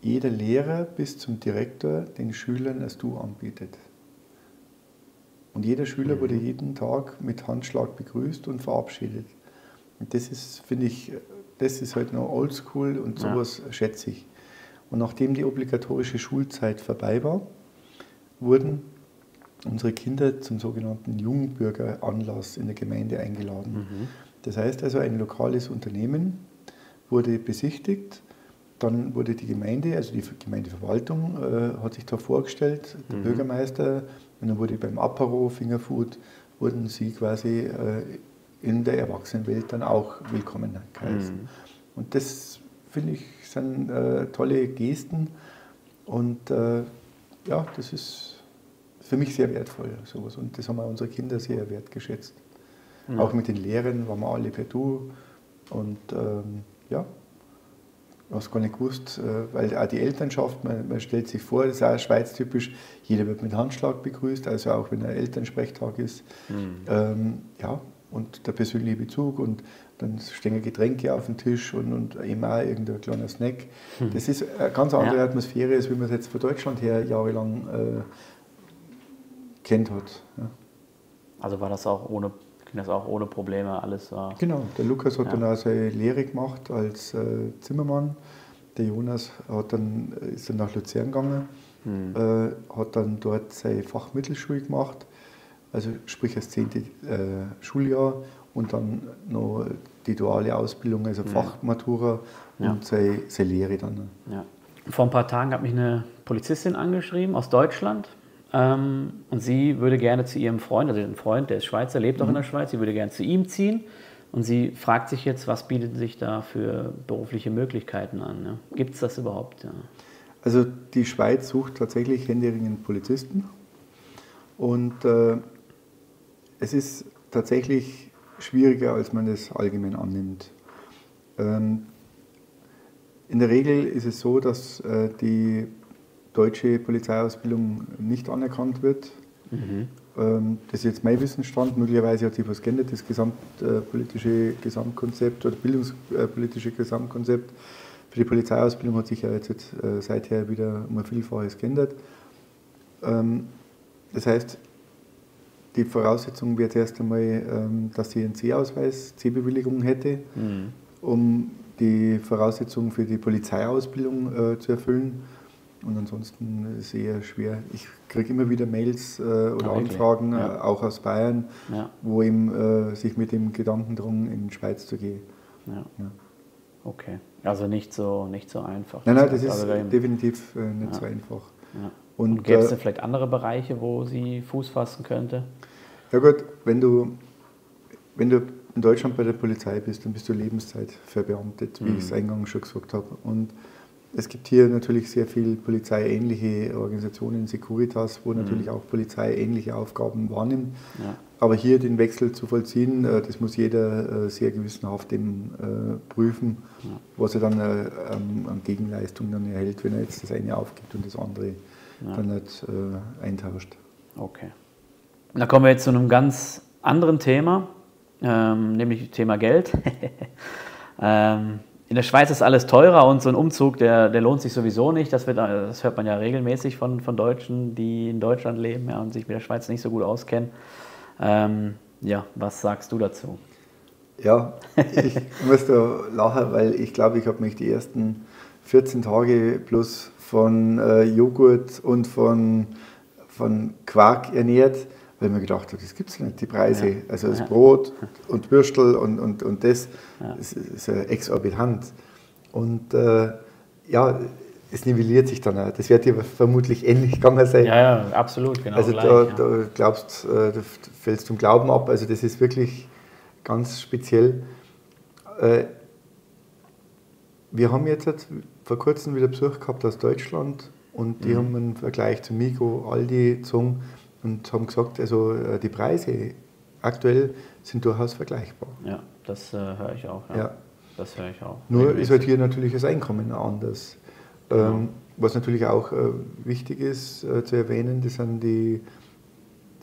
jeder Lehrer bis zum Direktor den Schülern das Du anbietet. Und jeder Schüler wurde mhm. jeden Tag mit Handschlag begrüßt und verabschiedet. Und das ist, finde ich, das ist halt noch oldschool und sowas ja. schätze ich. Und nachdem die obligatorische Schulzeit vorbei war, wurden unsere Kinder zum sogenannten Jungbürgeranlass in der Gemeinde eingeladen. Mhm. Das heißt also, ein lokales Unternehmen wurde besichtigt, dann wurde die Gemeinde, also die Gemeindeverwaltung, äh, hat sich da vorgestellt, der mhm. Bürgermeister, und dann wurde beim Apero, Fingerfood, wurden sie quasi äh, in der Erwachsenenwelt dann auch willkommen geheißen. Mhm. Und das finde ich sind äh, tolle Gesten und äh, ja, das ist für mich sehr wertvoll sowas und das haben auch unsere Kinder sehr wertgeschätzt. Mhm. Auch mit den Lehrern waren wir alle per Du. Und ähm, ja, ich habe gar nicht gewusst, äh, weil auch die Elternschaft, man, man, stellt sich vor, das ist auch schweiztypisch, jeder wird mit Handschlag begrüßt, also auch wenn ein Elternsprechtag ist. Mhm. Ähm, ja, und der persönliche Bezug und dann stehen Getränke auf dem Tisch und, und eben auch irgendein kleiner Snack. Mhm. Das ist eine ganz andere ja. Atmosphäre, als wie man es jetzt von Deutschland her jahrelang äh, kennt hat. Ja. Also war das auch ohne ging das auch ohne Probleme alles. Äh, genau, der Lukas hat ja. dann auch seine Lehre gemacht als äh, Zimmermann. Der Jonas hat dann, ist dann nach Luzern gegangen, mhm. äh, hat dann dort seine Fachmittelschule gemacht, also sprich das zehnte äh, Schuljahr und dann noch die duale Ausbildung, also mhm. Fachmatura ja. und seine, seine Lehre dann. Ja. Vor ein paar Tagen hat mich eine Polizistin angeschrieben aus Deutschland. Ähm, und sie würde gerne zu ihrem Freund, also ein Freund, der ist Schweizer, lebt auch mhm. in der Schweiz, sie würde gerne zu ihm ziehen. Und sie fragt sich jetzt, was bietet sich da für berufliche Möglichkeiten an? Ne? Gibt es das überhaupt? Ja. Also die Schweiz sucht tatsächlich händeringend Polizisten. Und äh, es ist tatsächlich schwieriger, als man es allgemein annimmt. Ähm, in der Regel ist es so, dass äh, die deutsche Polizeiausbildung nicht anerkannt wird. Mhm. Ähm, das ist jetzt mein Wissensstand. Möglicherweise hat sich was geändert. Das gesamtpolitische Gesamtkonzept oder bildungspolitische Gesamtkonzept für die Polizeiausbildung hat sich ja jetzt äh, seither wieder um ein Vielfaches geändert. Ähm, das heißt, die Voraussetzung wäre erst einmal, ähm, dass sie einen C-Ausweis, C-Bewilligung hätte, mhm. um die Voraussetzungen für die Polizeiausbildung äh, zu erfüllen. Und ansonsten ist eher schwer. Ich kriege immer wieder Mails äh, oder okay. Anfragen, ja. äh, auch aus Bayern, ja. wo eben äh, sich mit dem Gedanken drum in die Schweiz zu gehen. Ja. Okay, also nicht so, nicht so einfach. Nein, nein, das ist also definitiv äh, nicht so einfach. Und, Und gäbe es denn vielleicht andere Bereiche, wo sie Fuß fassen könnte? Ja gut, wenn du, wenn du in Deutschland bei der Polizei bist, dann bist du Lebenszeit verbeamtet, wie mhm. ich es eingangs schon gesagt habe. Und es gibt hier natürlich sehr viele polizeiähnliche Organisationen, Securitas, wo mhm. natürlich auch polizeiähnliche Aufgaben wahrnimmt. Ja. Aber hier den Wechsel zu vollziehen, äh, das muss jeder äh, sehr gewissenhaft eben äh, prüfen, ja. was er dann an Gegenleistung dann erhält, wenn er jetzt das eine aufgibt und das andere ja. dann nicht eintauscht. Okay. Da kommen wir jetzt zu einem ganz anderen Thema, ähm, nämlich Thema Geld. <laughs> ähm, in der Schweiz ist alles teurer und so ein Umzug, der, der lohnt sich sowieso nicht. Das, wird, das hört man ja regelmäßig von, von Deutschen, die in Deutschland leben ja, und sich mit der Schweiz nicht so gut auskennen. Ähm, ja, was sagst du dazu? Ja, ich <laughs> muss da lachen, weil ich glaube, ich habe mich die ersten 14 Tage plus von äh, Joghurt und von, von Quark ernährt weil ich mir gedacht habe, das gibt es nicht, die Preise. Ja. Also das ja. Brot und Würstel und, und, und das, ja. das ist exorbitant. Und äh, ja, es nivelliert sich dann auch. Das wird dir vermutlich ähnlich gegangen sein. Ja, ja, absolut, genau. Also gleich, da, da, glaubst, äh, da fällst du zum Glauben ab. Also das ist wirklich ganz speziell. Äh, wir haben jetzt vor kurzem wieder Besuch gehabt aus Deutschland und die mhm. haben einen Vergleich zu Migo, Aldi gezogen und haben gesagt, also äh, die Preise aktuell sind durchaus vergleichbar. Ja, das äh, höre ich auch. Ja. ja. Das höre ich auch. Nur ist halt hier natürlich das Einkommen anders. Genau. Ähm, was natürlich auch äh, wichtig ist äh, zu erwähnen, das sind die,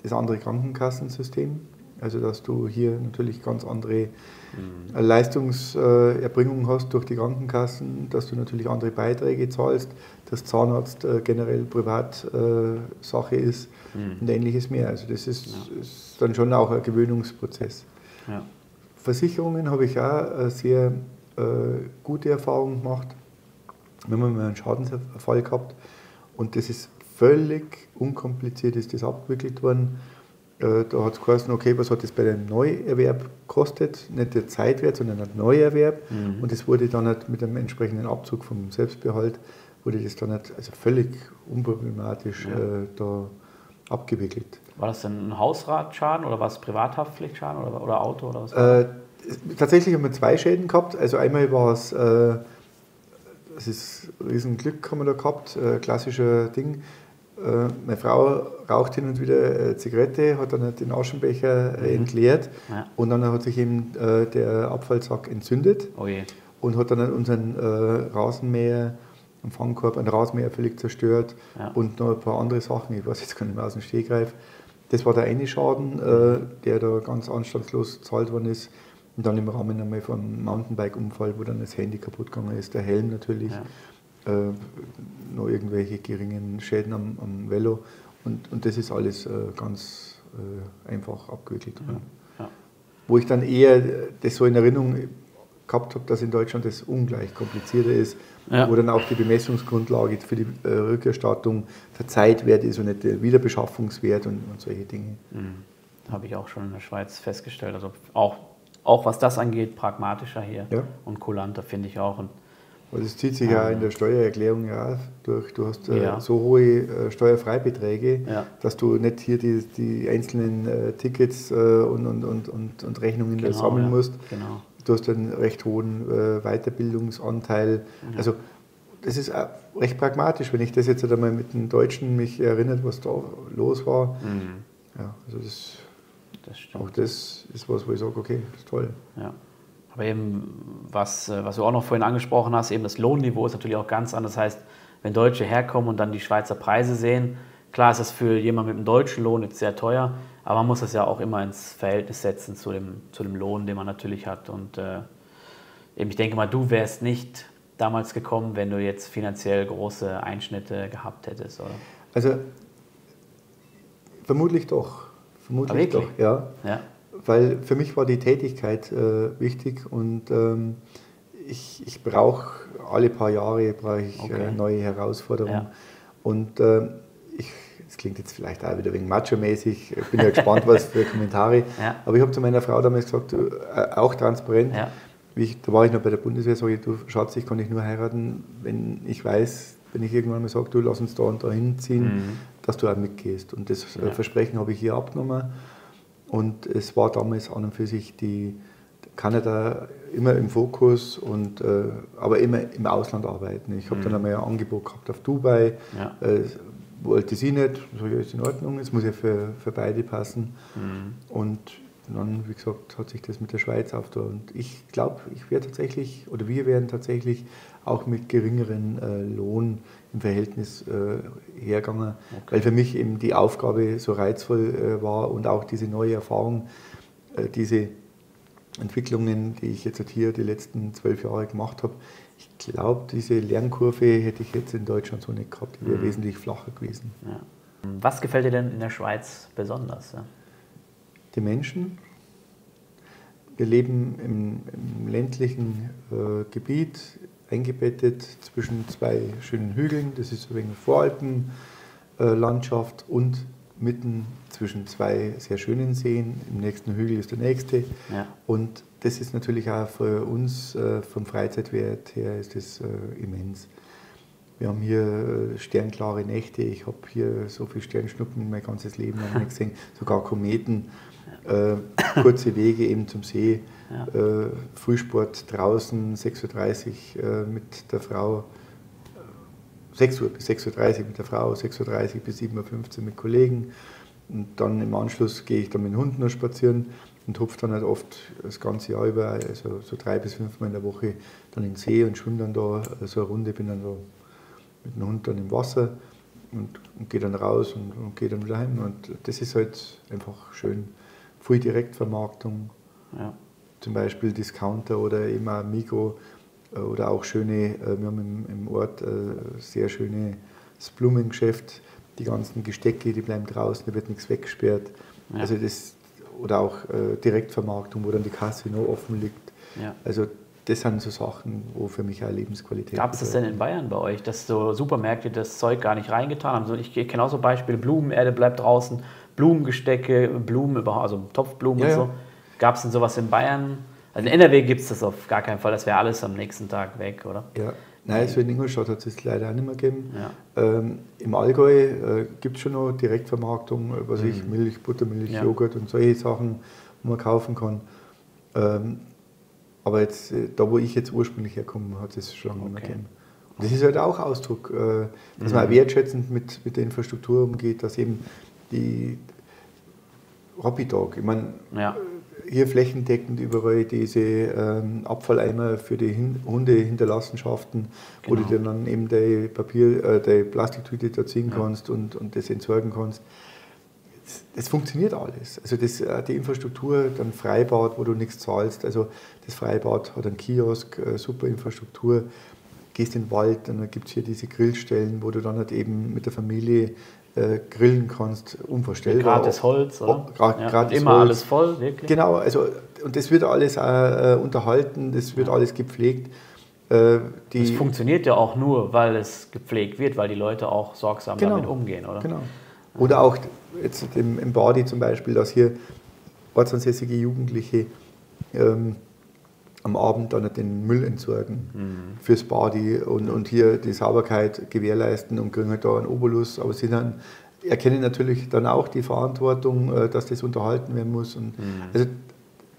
das andere Krankenkassensystem. Also dass du hier natürlich ganz andere mhm. Leistungserbringung hast durch die Krankenkassen, dass du natürlich andere Beiträge zahlst, dass Zahnarzt äh, generell Privatsache äh, ist mhm. und ähnliches mehr. Also das ist, ja. ist, dann schon auch ein Gewöhnungsprozess. Ja. Versicherungen habe ich auch eine sehr äh, gute Erfahrung gemacht. Wir haben mal einen Schadensfall gehabt und das ist völlig unkompliziert ist das abgewickelt worden. Äh, da hat es geheißen, okay, was hat das bei dem Neuerwerb gekostet? Nicht der Zeitwert, sondern der Neuerwerb. Mhm. Und das wurde dann halt mit einem entsprechenden Abzug vom Selbstbehalt, wurde das dann halt also völlig unproblematisch ja. äh, da abgewickelt. War das denn ein Hausratschaden oder war es Privathaftpflichtschaden oder, oder Auto? Oder was äh, tatsächlich haben wir zwei Schäden gehabt. Also einmal war es, äh, das ist Riesenglück haben wir da gehabt, äh, klassischer Ding. Äh, meine Frau raucht hin und wieder äh, Zigarette, hat dann den Aschenbecher äh, mhm. entleert ja. und dann hat sich eben der Abfallsack entzündet oh und hat dann unseren Rasenmäher, einen Fangkorb, einen Rasenmäher völlig zerstört ja. und noch ein paar andere Sachen, ich weiß jetzt gar nicht mehr aus dem Stegreif. Das war der eine Schaden, der da ganz anstandslos gezahlt worden ist. Und dann im Rahmen einmal vom Mountainbike-Unfall, wo dann das Handy kaputt gegangen ist, der Helm natürlich. Ja noch irgendwelche geringen Schäden am, am Velo. Und, und das ist alles äh, ganz äh, einfach abgewickelt. Ja, ja. Wo ich dann eher das so in Erinnerung gehabt habe, dass in Deutschland das ungleich komplizierter ist, ja. wo dann auch die Bemessungsgrundlage für die äh, Rückerstattung der Zeitwert ist und nicht der Wiederbeschaffungswert und, und solche Dinge. Mhm. Habe ich auch schon in der Schweiz festgestellt. Also auch, auch was das angeht, pragmatischer hier und kulanter finde ich auch. Und Weil das zieht sich ja in der Steuererklärung ja durch. Du hast äh, ja. so hohe äh, Steuerfreibeträge, ja. dass du nicht hier die, die einzelnen äh, Tickets äh, und, und, und, und, und Rechnungen genau, sammeln musst. Genau. Du hast einen recht hohen äh, Weiterbildungsanteil. Also das ist recht pragmatisch, wenn ich das jetzt einmal mit den Deutschen mich erinnert, was da los war. Mhm. Ja, also das, das auch das ist was, wo ich sage, okay, das ist toll. Aber eben, was, äh, was du auch noch vorhin angesprochen hast, eben das Lohnniveau ist natürlich auch ganz anders. Das heißt, wenn Deutsche herkommen und dann die Schweizer Preise sehen, klar ist das für jemanden mit einem deutschen Lohn jetzt sehr teuer, aber man muss das ja auch immer ins Verhältnis setzen zu dem, zu dem Lohn, den man natürlich hat. Und äh, eben, ich denke mal, du wärst nicht damals gekommen, wenn du jetzt finanziell große Einschnitte gehabt hättest, oder? Also vermutlich doch. Vermutlich doch, ja. ja. Weil für mich war die Tätigkeit äh, wichtig und ähm, ich, ich brauche alle paar Jahre brauche ich äh, okay. äh, neue Herausforderungen. Ja. Und äh, ich, das klingt jetzt vielleicht auch wieder wegen macho-mäßig, ich bin ja gespannt, was für Kommentare. <laughs> Ja. Aber ich habe zu meiner Frau damals gesagt, du, äh, auch transparent, ja. ich, da war ich noch bei der Bundeswehr, sage ich, du Schatz, ich kann dich nur heiraten, wenn ich weiß, wenn ich irgendwann mal sage, du lass uns da und da hinziehen, mhm. dass du auch mitgehst. Und das äh, Versprechen habe ich hier abgenommen. Und es war damals an und für sich die Kanada immer im Fokus, und, äh, aber immer im Ausland arbeiten. Ich habe mhm. dann einmal ein Angebot gehabt auf Dubai, ja. äh, wollte sie nicht, so ja, ist in Ordnung, es muss ja für, für beide passen. Mhm. Und dann, wie gesagt, hat sich das mit der Schweiz aufgetan. Und ich glaube, ich wäre tatsächlich, oder wir werden tatsächlich auch mit geringeren äh, Lohn im Verhältnis äh, hergegangen, okay. weil für mich eben die Aufgabe so reizvoll äh, war und auch diese neue Erfahrung, äh, diese Entwicklungen, die ich jetzt hier die letzten zwölf Jahre gemacht habe. Ich glaube, diese Lernkurve hätte ich jetzt in Deutschland so nicht gehabt, die wäre mhm. wesentlich flacher gewesen. Ja. Was gefällt dir denn in der Schweiz besonders? Ja? Die Menschen. Wir leben im, im ländlichen äh, Gebiet, eingebettet zwischen zwei schönen Hügeln. Das ist wegen Voralpenlandschaft äh, und mitten zwischen zwei sehr schönen Seen. Im nächsten Hügel ist der nächste. Ja. Und das ist natürlich auch für uns äh, vom Freizeitwert her ist das äh, immens. Wir haben hier äh, sternklare Nächte. Ich habe hier so viele Sternschnuppen mein ganzes Leben noch nicht <laughs> gesehen, sogar Kometen. Äh, kurze Wege eben zum See. Ja. Äh, Frühsport draußen, 6.30 Uhr äh, mit der Frau, 6 Uhr bis 6.30 Uhr mit der Frau, 6.30 Uhr bis 7.15 Uhr mit Kollegen. Und dann im Anschluss gehe ich dann mit dem Hund noch spazieren und hupfe dann halt oft das ganze Jahr über, also so drei bis fünfmal in der Woche, dann in den See und schwimme dann da so eine Runde, bin dann so mit dem Hund dann im Wasser und, und gehe dann raus und, und gehe dann wieder heim. Und das ist halt einfach schön. Viel Direktvermarktung. Ja zum Beispiel Discounter oder auch Migo äh, oder auch schöne, äh, wir haben im, Ort äh, sehr schönes Blumengeschäft, die ganzen Gestecke, die bleiben draußen, da wird nichts weggesperrt. Ja. Also das, oder auch Direktvermarktung, wo dann die Kasse noch offen liegt. Ja. Also das sind so Sachen, wo für mich auch Lebensqualität Gab es das denn in Bayern bei euch, dass so Supermärkte das Zeug gar nicht reingetan haben? Ich kenne auch so Beispiele, Blumenerde bleibt draußen, Blumengestecke, Blumen, überhaupt, also Topfblumen ja, und so. Gab es denn sowas in Bayern? Also in NRW gibt es das auf gar keinen Fall, das wäre alles am nächsten Tag weg, oder? Ja, nein, so in Ingolstadt hat es leider auch nicht mehr gegeben. Ja. Ähm, Im Allgäu äh, gibt es schon noch Direktvermarktung, äh, was mhm. ich, Milch, Buttermilch, ja. Joghurt und solche Sachen, wo man kaufen kann. Ähm, aber jetzt, äh, da wo ich jetzt ursprünglich herkomme, hat es schon lange okay. nicht mehr gegeben. Und das ist halt auch Ausdruck, äh, dass mhm. man wertschätzend mit, mit der Infrastruktur umgeht, dass eben die Hobby Dog, ich meine, ja hier flächendeckend überall diese ähm, Abfalleimer für die Hin Hundehinterlassenschaften, genau. wo du genau. dann eben die Papier, äh, die Plastiktüte da ziehen ja. kannst und, und das entsorgen kannst. Das, das funktioniert alles. Also das, äh, die Infrastruktur, dann Freibad, wo du nichts zahlst. Also das Freibad hat einen Kiosk, äh, super Infrastruktur. Gehst in den Wald, dann gibt es hier diese Grillstellen, wo du dann halt eben mit der Familie äh, grillen kannst, unvorstellbar. Gratis Holz, oder? Oh, gra ja, gratis immer Holz. alles voll, wirklich. Genau, also, und das wird alles äh, unterhalten, das wird ja. alles gepflegt. Äh, das funktioniert ja auch nur, weil es gepflegt wird, weil die Leute auch sorgsam genau. damit umgehen, oder? Genau. Oder auch jetzt im, im Badi zum Beispiel, dass hier ortsansässige Jugendliche ähm, am Abend dann den Müll entsorgen mhm. fürs Body und, und hier die Sauberkeit gewährleisten und kriegen halt da einen Obolus. Aber sie dann erkennen natürlich dann auch die Verantwortung, äh, dass das unterhalten werden muss. Und mhm. Also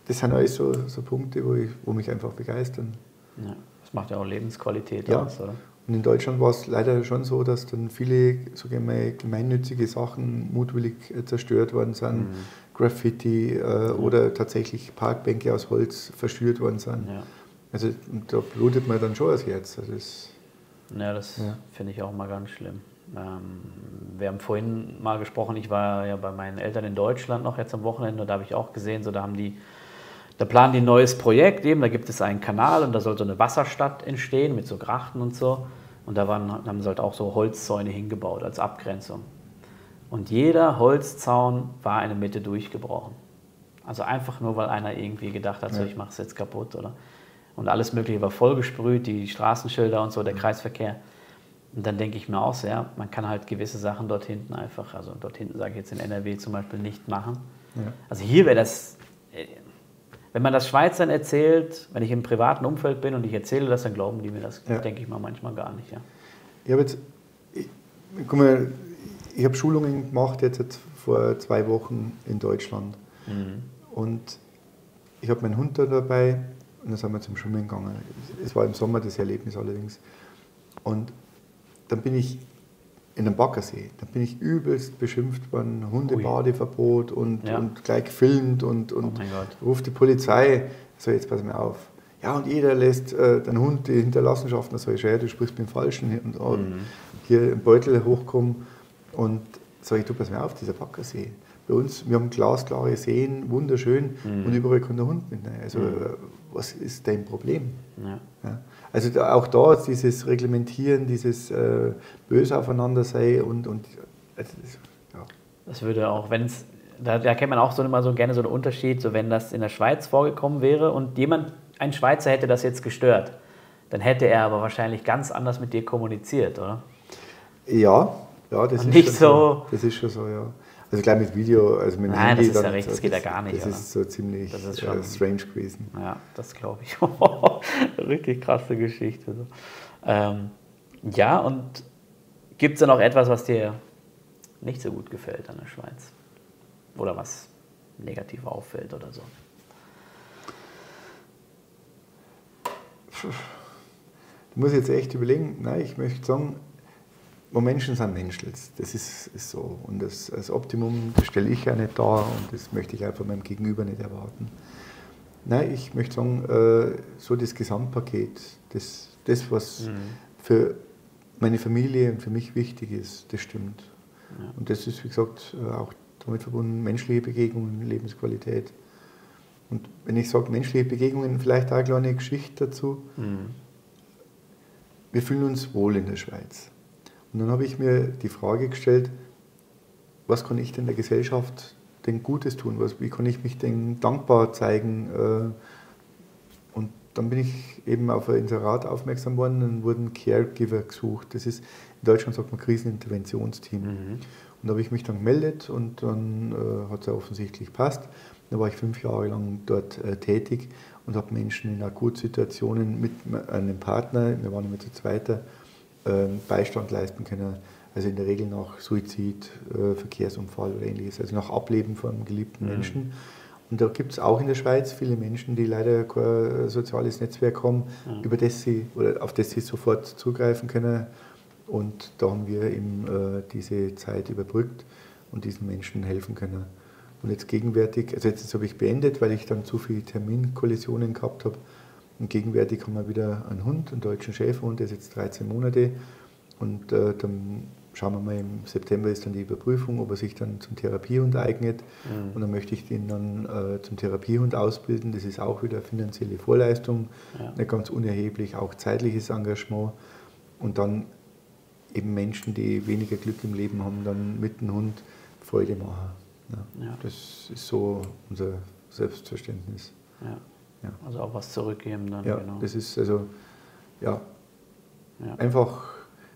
das sind alles so, so Punkte, wo, ich, wo mich einfach begeistern. Ja, das macht ja auch Lebensqualität ja. aus, oder? Und in Deutschland war es leider schon so, dass dann viele so gemeinnützige Sachen mutwillig äh, zerstört worden sind. Mhm. Graffiti äh, oder tatsächlich Parkbänke aus Holz verschürt worden sind. Ja. Also da blutet man dann schon das Herz. Also das, ja, das ja. finde ich auch mal ganz schlimm. Ähm, wir haben vorhin mal gesprochen, ich war ja bei meinen Eltern in Deutschland noch jetzt am Wochenende und da habe ich auch gesehen, so da haben die, da planen die ein neues Projekt eben, da gibt es einen Kanal und da soll so eine Wasserstadt entstehen mit so Grachten und so. Und da waren, haben sie halt auch so Holzzäune hingebaut als Abgrenzung. Und jeder Holzzaun war in der Mitte durchgebrochen. Also einfach nur, weil einer irgendwie gedacht hat, so, ich mache es jetzt kaputt, oder? Und alles Mögliche war vollgesprüht, die Straßenschilder und so, der Kreisverkehr. Und dann denke ich mir auch, ja, man kann halt gewisse Sachen dort hinten einfach, also dort hinten sage ich jetzt in NRW zum Beispiel, nicht machen. Ja. Also hier wäre das, äh, wenn man das Schweizern erzählt, wenn ich im privaten Umfeld bin und ich erzähle das, dann glauben die mir das, ja. denke ich mal manchmal gar nicht. Ja. Ich habe jetzt, guck mal, ich habe Schulungen gemacht jetzt, jetzt vor zwei Wochen in Deutschland. Mhm. Und ich habe meinen Hund da dabei und dann sind wir zum Schwimmen gegangen. Es war im Sommer das Erlebnis allerdings. Und dann bin ich in einem Baggersee, dann bin ich übelst beschimpft worden, Hundebadeverbot und, ja. und gleich gefilmt und, und oh ruft die Polizei. So, jetzt pass mal auf. Ja, und jeder lässt äh, den Hund die Hinterlassenschaften, so ich, ja, du sprichst mit dem Falschen und, und mhm. hier im Beutel hochkommen. Und sage ich, du pass mal auf, dieser Baggersee. Bei uns, wir haben glasklare Seen, wunderschön mhm. und überall kann der Hund mit rein. Also, mhm. was ist dein Problem? Ja. Ja. Also da, auch da dieses Reglementieren, dieses äh, Böse aufeinander sein und, und also das, ja. das würde auch, wenn es, da, da kennt man auch so immer so gerne so einen Unterschied, so wenn das in der Schweiz vorgekommen wäre und jemand, ein Schweizer hätte das jetzt gestört, dann hätte er aber wahrscheinlich ganz anders mit dir kommuniziert, oder? Ja, ja, das, ist, nicht schon so, das ist schon so, ja. Also gleich mit Video, also mit Nein, Handy, das ist ja recht, das geht ja gar nicht. Das oder? ist so ziemlich das ist schon, äh, strange gewesen. Ja, das glaube ich. <laughs> Richtig krasse Geschichte. Ähm, ja, und gibt es da noch etwas, was dir nicht so gut gefällt an der Schweiz? Oder was negativ auffällt oder so? Du musst jetzt echt überlegen, nein, ich möchte sagen, wo Menschen sind Menschen. Das ist, ist so. Und das, das Optimum, das stelle ich ja nicht dar und das möchte ich einfach meinem Gegenüber nicht erwarten. Nein, ich möchte sagen, äh, so das Gesamtpaket, das, das was mhm. für meine Familie und für mich wichtig ist, das stimmt. Ja. Und das ist, wie gesagt, äh, auch damit verbunden, menschliche Begegnungen, Lebensqualität. Und wenn ich sage menschliche Begegnungen, vielleicht auch eine kleine Geschichte dazu. Mhm. Wir fühlen uns wohl in der Schweiz. Und dann habe ich mir die Frage gestellt, was kann ich denn der Gesellschaft denn Gutes tun? Was, wie kann ich mich denn dankbar zeigen? Äh, und dann bin ich eben auf ein Inserat aufmerksam worden, dann wurden Caregiver gesucht. Das ist, in Deutschland sagt man Kriseninterventionsteam. Mhm. Und da habe ich mich dann gemeldet und dann äh, hat es ja offensichtlich passt. Da war ich fünf Jahre lang dort äh, tätig und habe Menschen in Akutsituationen mit einem Partner, wir waren immer zu zweiter, Beistand leisten können. Also in der Regel nach Suizid, äh, Verkehrsunfall oder ähnliches, also nach Ableben von geliebten mhm. Menschen. Und da gibt es auch in der Schweiz viele Menschen, die leider kein soziales Netzwerk haben, mhm. über das sie, oder auf das sie sofort zugreifen können. Und da haben wir eben äh, diese Zeit überbrückt und diesen Menschen helfen können. Und jetzt gegenwärtig, also jetzt habe ich beendet, weil ich dann zu viele Terminkollisionen gehabt habe. Und gegenwärtig haben wir wieder einen Hund, einen deutschen Schäferhund, der ist jetzt 13 Monate. Und äh, dann schauen wir mal, im September ist dann die Überprüfung, ob er sich dann zum Therapiehund eignet. Mhm. Und dann möchte ich den dann äh, zum Therapiehund ausbilden. Das ist auch wieder finanzielle Vorleistung, ja. nicht ganz unerheblich, auch zeitliches Engagement. Und dann eben Menschen, die weniger Glück im Leben haben, dann mit dem Hund Freude machen. Ja. Ja. Das ist so unser Selbstverständnis. Ja. Also auch was zurückgeben dann. Ja, genau. das ist also, ja, ja, einfach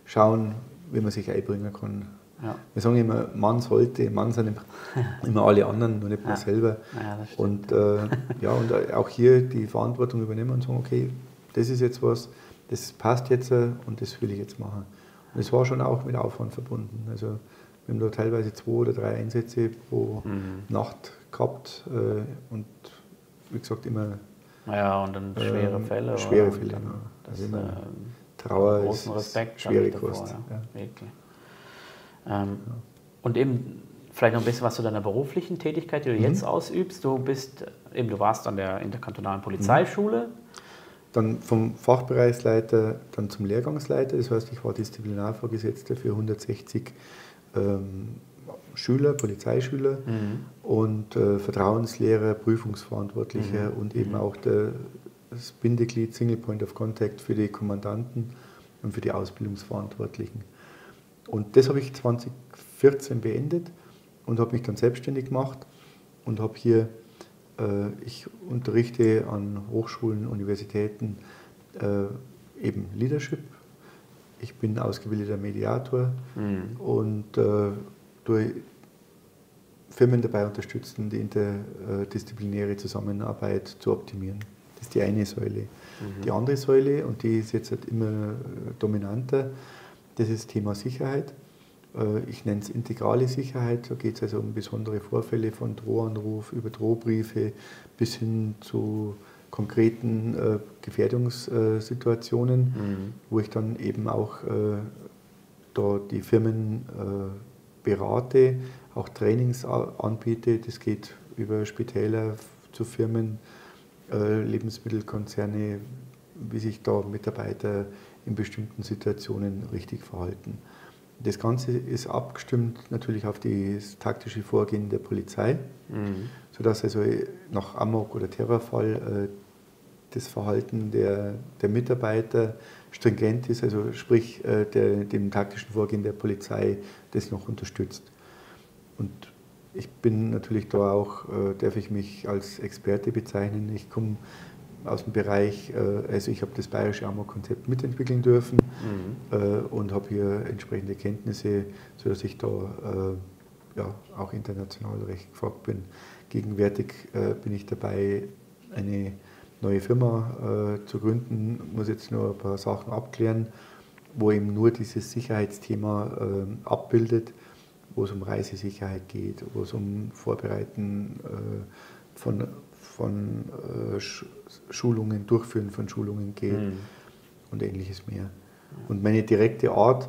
schauen, wie man sich einbringen kann Ja. Wir sagen immer, man sollte, man sind <laughs> immer alle anderen, nur nicht man selber. Ja, und äh, ja, und auch hier die Verantwortung übernehmen und sagen, okay, das ist jetzt was, das passt jetzt äh, und das will ich jetzt machen. Und es war schon auch mit Aufwand verbunden. Also wir haben da teilweise zwei oder drei Einsätze pro mhm. Nacht gehabt äh, und wie gesagt immer. Ja, und dann schwere ähm, Fälle. Schwere Fälle, ja. Das, also immer, Trauer großen ist Respekt schwere Kost. Ja. Wirklich. Ähm, und eben vielleicht noch ein bisschen was zu deiner beruflichen Tätigkeit, die du mhm. jetzt ausübst. Du bist eben, du warst an der interkantonalen Polizeischule. Mhm. Dann vom Fachbereichsleiter dann zum Lehrgangsleiter. Das heißt, ich war Disziplinarvorgesetzter für 160 ähm, Schüler, Polizeischüler mhm. und äh, Vertrauenslehrer, Prüfungsverantwortliche mhm. und eben mhm. auch der, das Bindeglied, Single Point of Contact für die Kommandanten und für die Ausbildungsverantwortlichen. Und das habe ich 2014 beendet und habe mich dann selbstständig gemacht und habe hier, äh, ich unterrichte an Hochschulen, Universitäten äh, eben Leadership. Ich bin ausgebildeter Mediator mhm. und äh, durch Firmen dabei unterstützen, die interdisziplinäre Zusammenarbeit zu optimieren. Das ist die eine Säule. Mhm. Die andere Säule, und die ist jetzt halt immer dominanter, das ist das Thema Sicherheit. Äh, ich nenne es integrale Sicherheit. Da geht es also um besondere Vorfälle von Drohanruf über Drohbriefe bis hin zu konkreten äh, Gefährdungssituationen, mhm. wo ich dann eben auch äh, da die Firmen berate, auch Trainings anbiete. Das geht über Spitäler zu Firmen, Lebensmittelkonzerne, wie sich da Mitarbeiter in bestimmten Situationen richtig verhalten. Das Ganze ist abgestimmt natürlich auf das taktische Vorgehen der Polizei, mhm. sodass also nach Amok- oder Terrorfall äh, das Verhalten der, der Mitarbeiter stringent ist, also sprich äh, der, dem taktischen Vorgehen der Polizei das noch unterstützt. Und ich bin natürlich da auch, äh, darf ich mich als Experte bezeichnen. Ich komme aus dem Bereich, äh, also ich habe das bayerische AMO-Konzept mitentwickeln dürfen mhm. Äh, und habe hier entsprechende Kenntnisse, sodass ich da äh, ja, auch international recht gefragt bin. Gegenwärtig bin ich dabei, eine neue Firma zu gründen, muss jetzt nur ein paar Sachen abklären, wo eben nur dieses Sicherheitsthema abbildet, wo es um Reisesicherheit geht, wo es um Vorbereiten von von äh, Schulungen, Durchführen von Schulungen geht mhm. und ähnliches mehr. Und meine direkte Art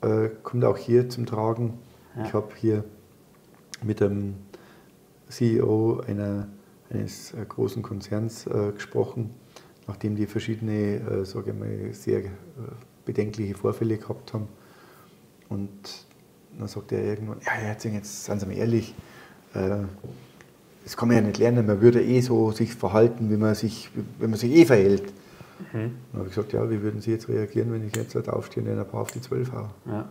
äh, kommt auch hier zum Tragen. Ja. Ich habe hier mit dem CEO einer, eines äh, großen Konzerns äh, gesprochen, nachdem die verschiedene, äh, sage ich mal, sehr bedenkliche Vorfälle gehabt haben. Und dann sagt er irgendwann, ja, jetzt, jetzt seien Sie mal ehrlich, das kann man ja nicht lernen, man würde eh so sich verhalten, wie man sich, wenn man sich eh verhält. Mhm. Dann habe ich gesagt, ja, wie würden Sie jetzt reagieren, wenn ich jetzt halt aufstehe und ein paar auf die 12 haue? Ja.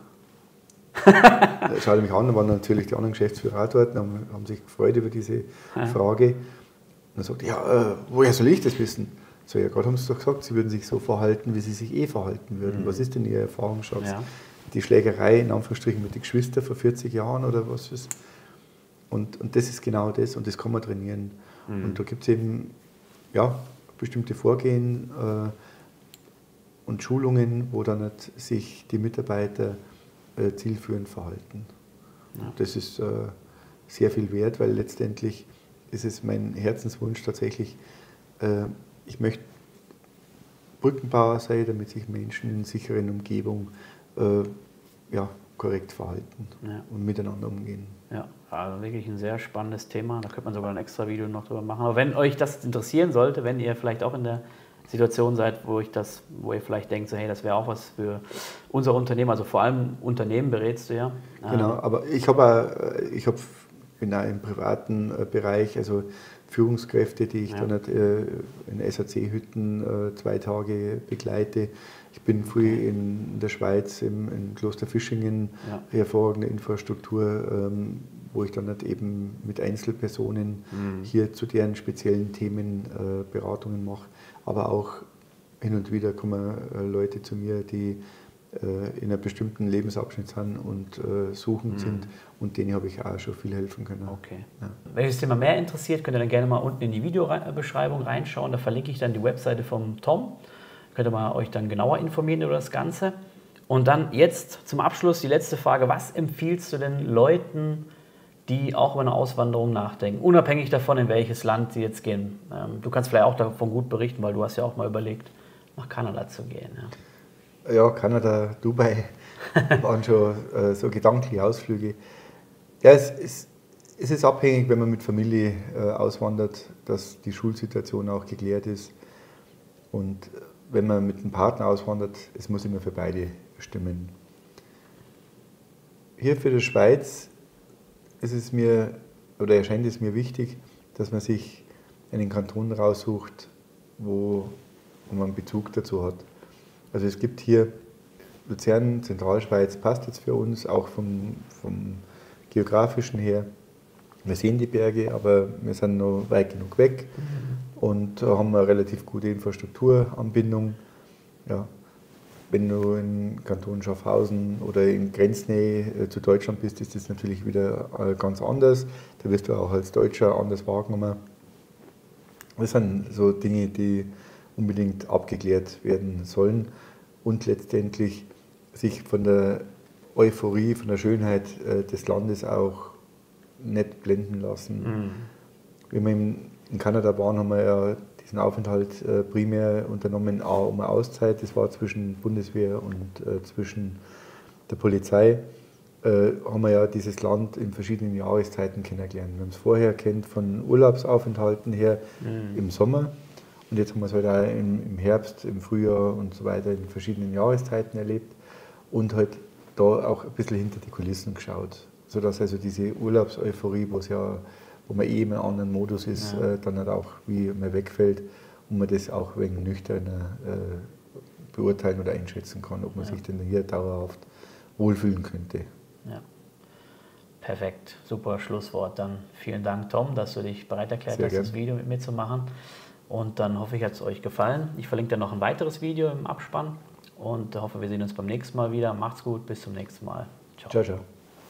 <laughs> da schaute mich an, da waren natürlich die anderen Geschäftsführer auch dort, haben, haben sich gefreut über diese ja. Frage. Und dann sagte ja, äh, woher soll ich das wissen? So, ja, gerade haben Sie doch gesagt, Sie würden sich so verhalten, wie Sie sich eh verhalten würden. Mhm. Was ist denn Ihr Erfahrungsschatz? Ja. Die Schlägerei in Anführungsstrichen mit den Geschwistern vor 40 Jahren oder was ist? Und, und das ist genau das und das kann man trainieren. Mhm. Und da gibt es eben ja, bestimmte Vorgehen äh, und Schulungen, wo dann halt sich die Mitarbeiter äh, zielführend verhalten. Ja. Das ist äh, sehr viel wert, weil letztendlich ist es mein Herzenswunsch tatsächlich, äh, ich möchte Brückenbauer sein, damit sich Menschen in sicheren Umgebung äh, ja, korrekt verhalten ja. und miteinander umgehen. Ja, also wirklich ein sehr spannendes Thema. Da könnte man sogar ein extra Video noch drüber machen. Aber wenn euch das interessieren sollte, wenn ihr vielleicht auch in der Situation seid, wo ich das, wo ihr vielleicht denkt, so, hey, das wäre auch was für unser Unternehmen, also vor allem Unternehmen berätst du ja. Genau, aber ich habe ich hab, bin auch im privaten äh, Bereich, also Führungskräfte, die ich ja. dann halt, äh, in SAC-Hütten äh, zwei Tage begleite. Ich bin früh in der Schweiz im, in Kloster Fischingen, ja. hervorragende Infrastruktur, ähm, wo ich dann halt eben mit Einzelpersonen mhm. hier zu deren speziellen Themen Beratungen mache. Aber auch hin und wieder kommen Leute zu mir, die in einem bestimmten Lebensabschnitt sind und äh, suchend mhm. sind und denen habe ich auch schon viel helfen können. Okay. Ja. Wenn das Thema mehr interessiert, könnt ihr dann gerne mal unten in die Videobeschreibung reinschauen. Da verlinke ich dann die Webseite vom Tom. Könnt ihr mal euch dann genauer informieren über das Ganze. Und dann jetzt zum Abschluss die letzte Frage. Was empfiehlst du den Leuten, die auch über eine Auswanderung nachdenken, unabhängig davon, in welches Land sie jetzt gehen? Ähm, du kannst vielleicht auch davon gut berichten, weil du hast ja auch mal überlegt, nach Kanada zu gehen. Ja, ja Kanada, Dubai <laughs> waren schon äh, so gedankliche Ausflüge. Ja, es, es, es, ist abhängig, wenn man mit Familie äh, auswandert, dass die Schulsituation auch geklärt ist. Und wenn man mit einem Partner auswandert, es muss immer für beide stimmen. Hier für die Schweiz ist es mir oder erscheint es mir wichtig, dass man sich einen Kanton raussucht, wo, wo man Bezug dazu hat. Also es gibt hier Luzern, Zentralschweiz passt jetzt für uns, auch vom, vom geografischen her. Wir sehen die Berge, aber wir sind noch weit genug weg und haben eine relativ gute Infrastrukturanbindung. Ja. Wenn du in Kanton Schaffhausen oder in Grenznähe äh, zu Deutschland bist, ist das natürlich wieder äh, ganz anders. Da wirst du auch als Deutscher anders wahrgenommen. Das sind so Dinge, die unbedingt abgeklärt werden sollen und letztendlich sich von der Euphorie, von der Schönheit äh, des Landes auch nicht blenden lassen. Mhm. Wenn wir in Kanada waren, haben wir ja diesen Aufenthalt äh, primär unternommen, A, um eine Auszeit, das war zwischen Bundeswehr und äh, zwischen der Polizei, haben wir ja dieses Land in verschiedenen Jahreszeiten kennengelernt. Wir haben es vorher kennt von Urlaubsaufenthalten her mhm. im Sommer und jetzt haben wir es halt auch im, Herbst, im Frühjahr und so weiter in verschiedenen Jahreszeiten erlebt und halt da auch ein bisschen hinter die Kulissen geschaut, sodass also diese Urlaubseuphorie, wo ja, wo man eh in einem anderen Modus ist, ja. äh, dann halt auch wie man wegfällt und man das auch wegen nüchterner äh, beurteilen oder einschätzen kann, ob man ja. sich denn hier dauerhaft wohlfühlen könnte. Ja. Perfekt, super Schlusswort. Dann vielen Dank, Tom, dass du dich bereit erklärt Sehr hast, gern. das Video mit mir zu machen. Und dann hoffe ich, hat es euch gefallen. Ich verlinke dann noch ein weiteres Video im Abspann und hoffe, wir sehen uns beim nächsten Mal wieder. Macht's gut, bis zum nächsten Mal. Ciao, ciao. ciao.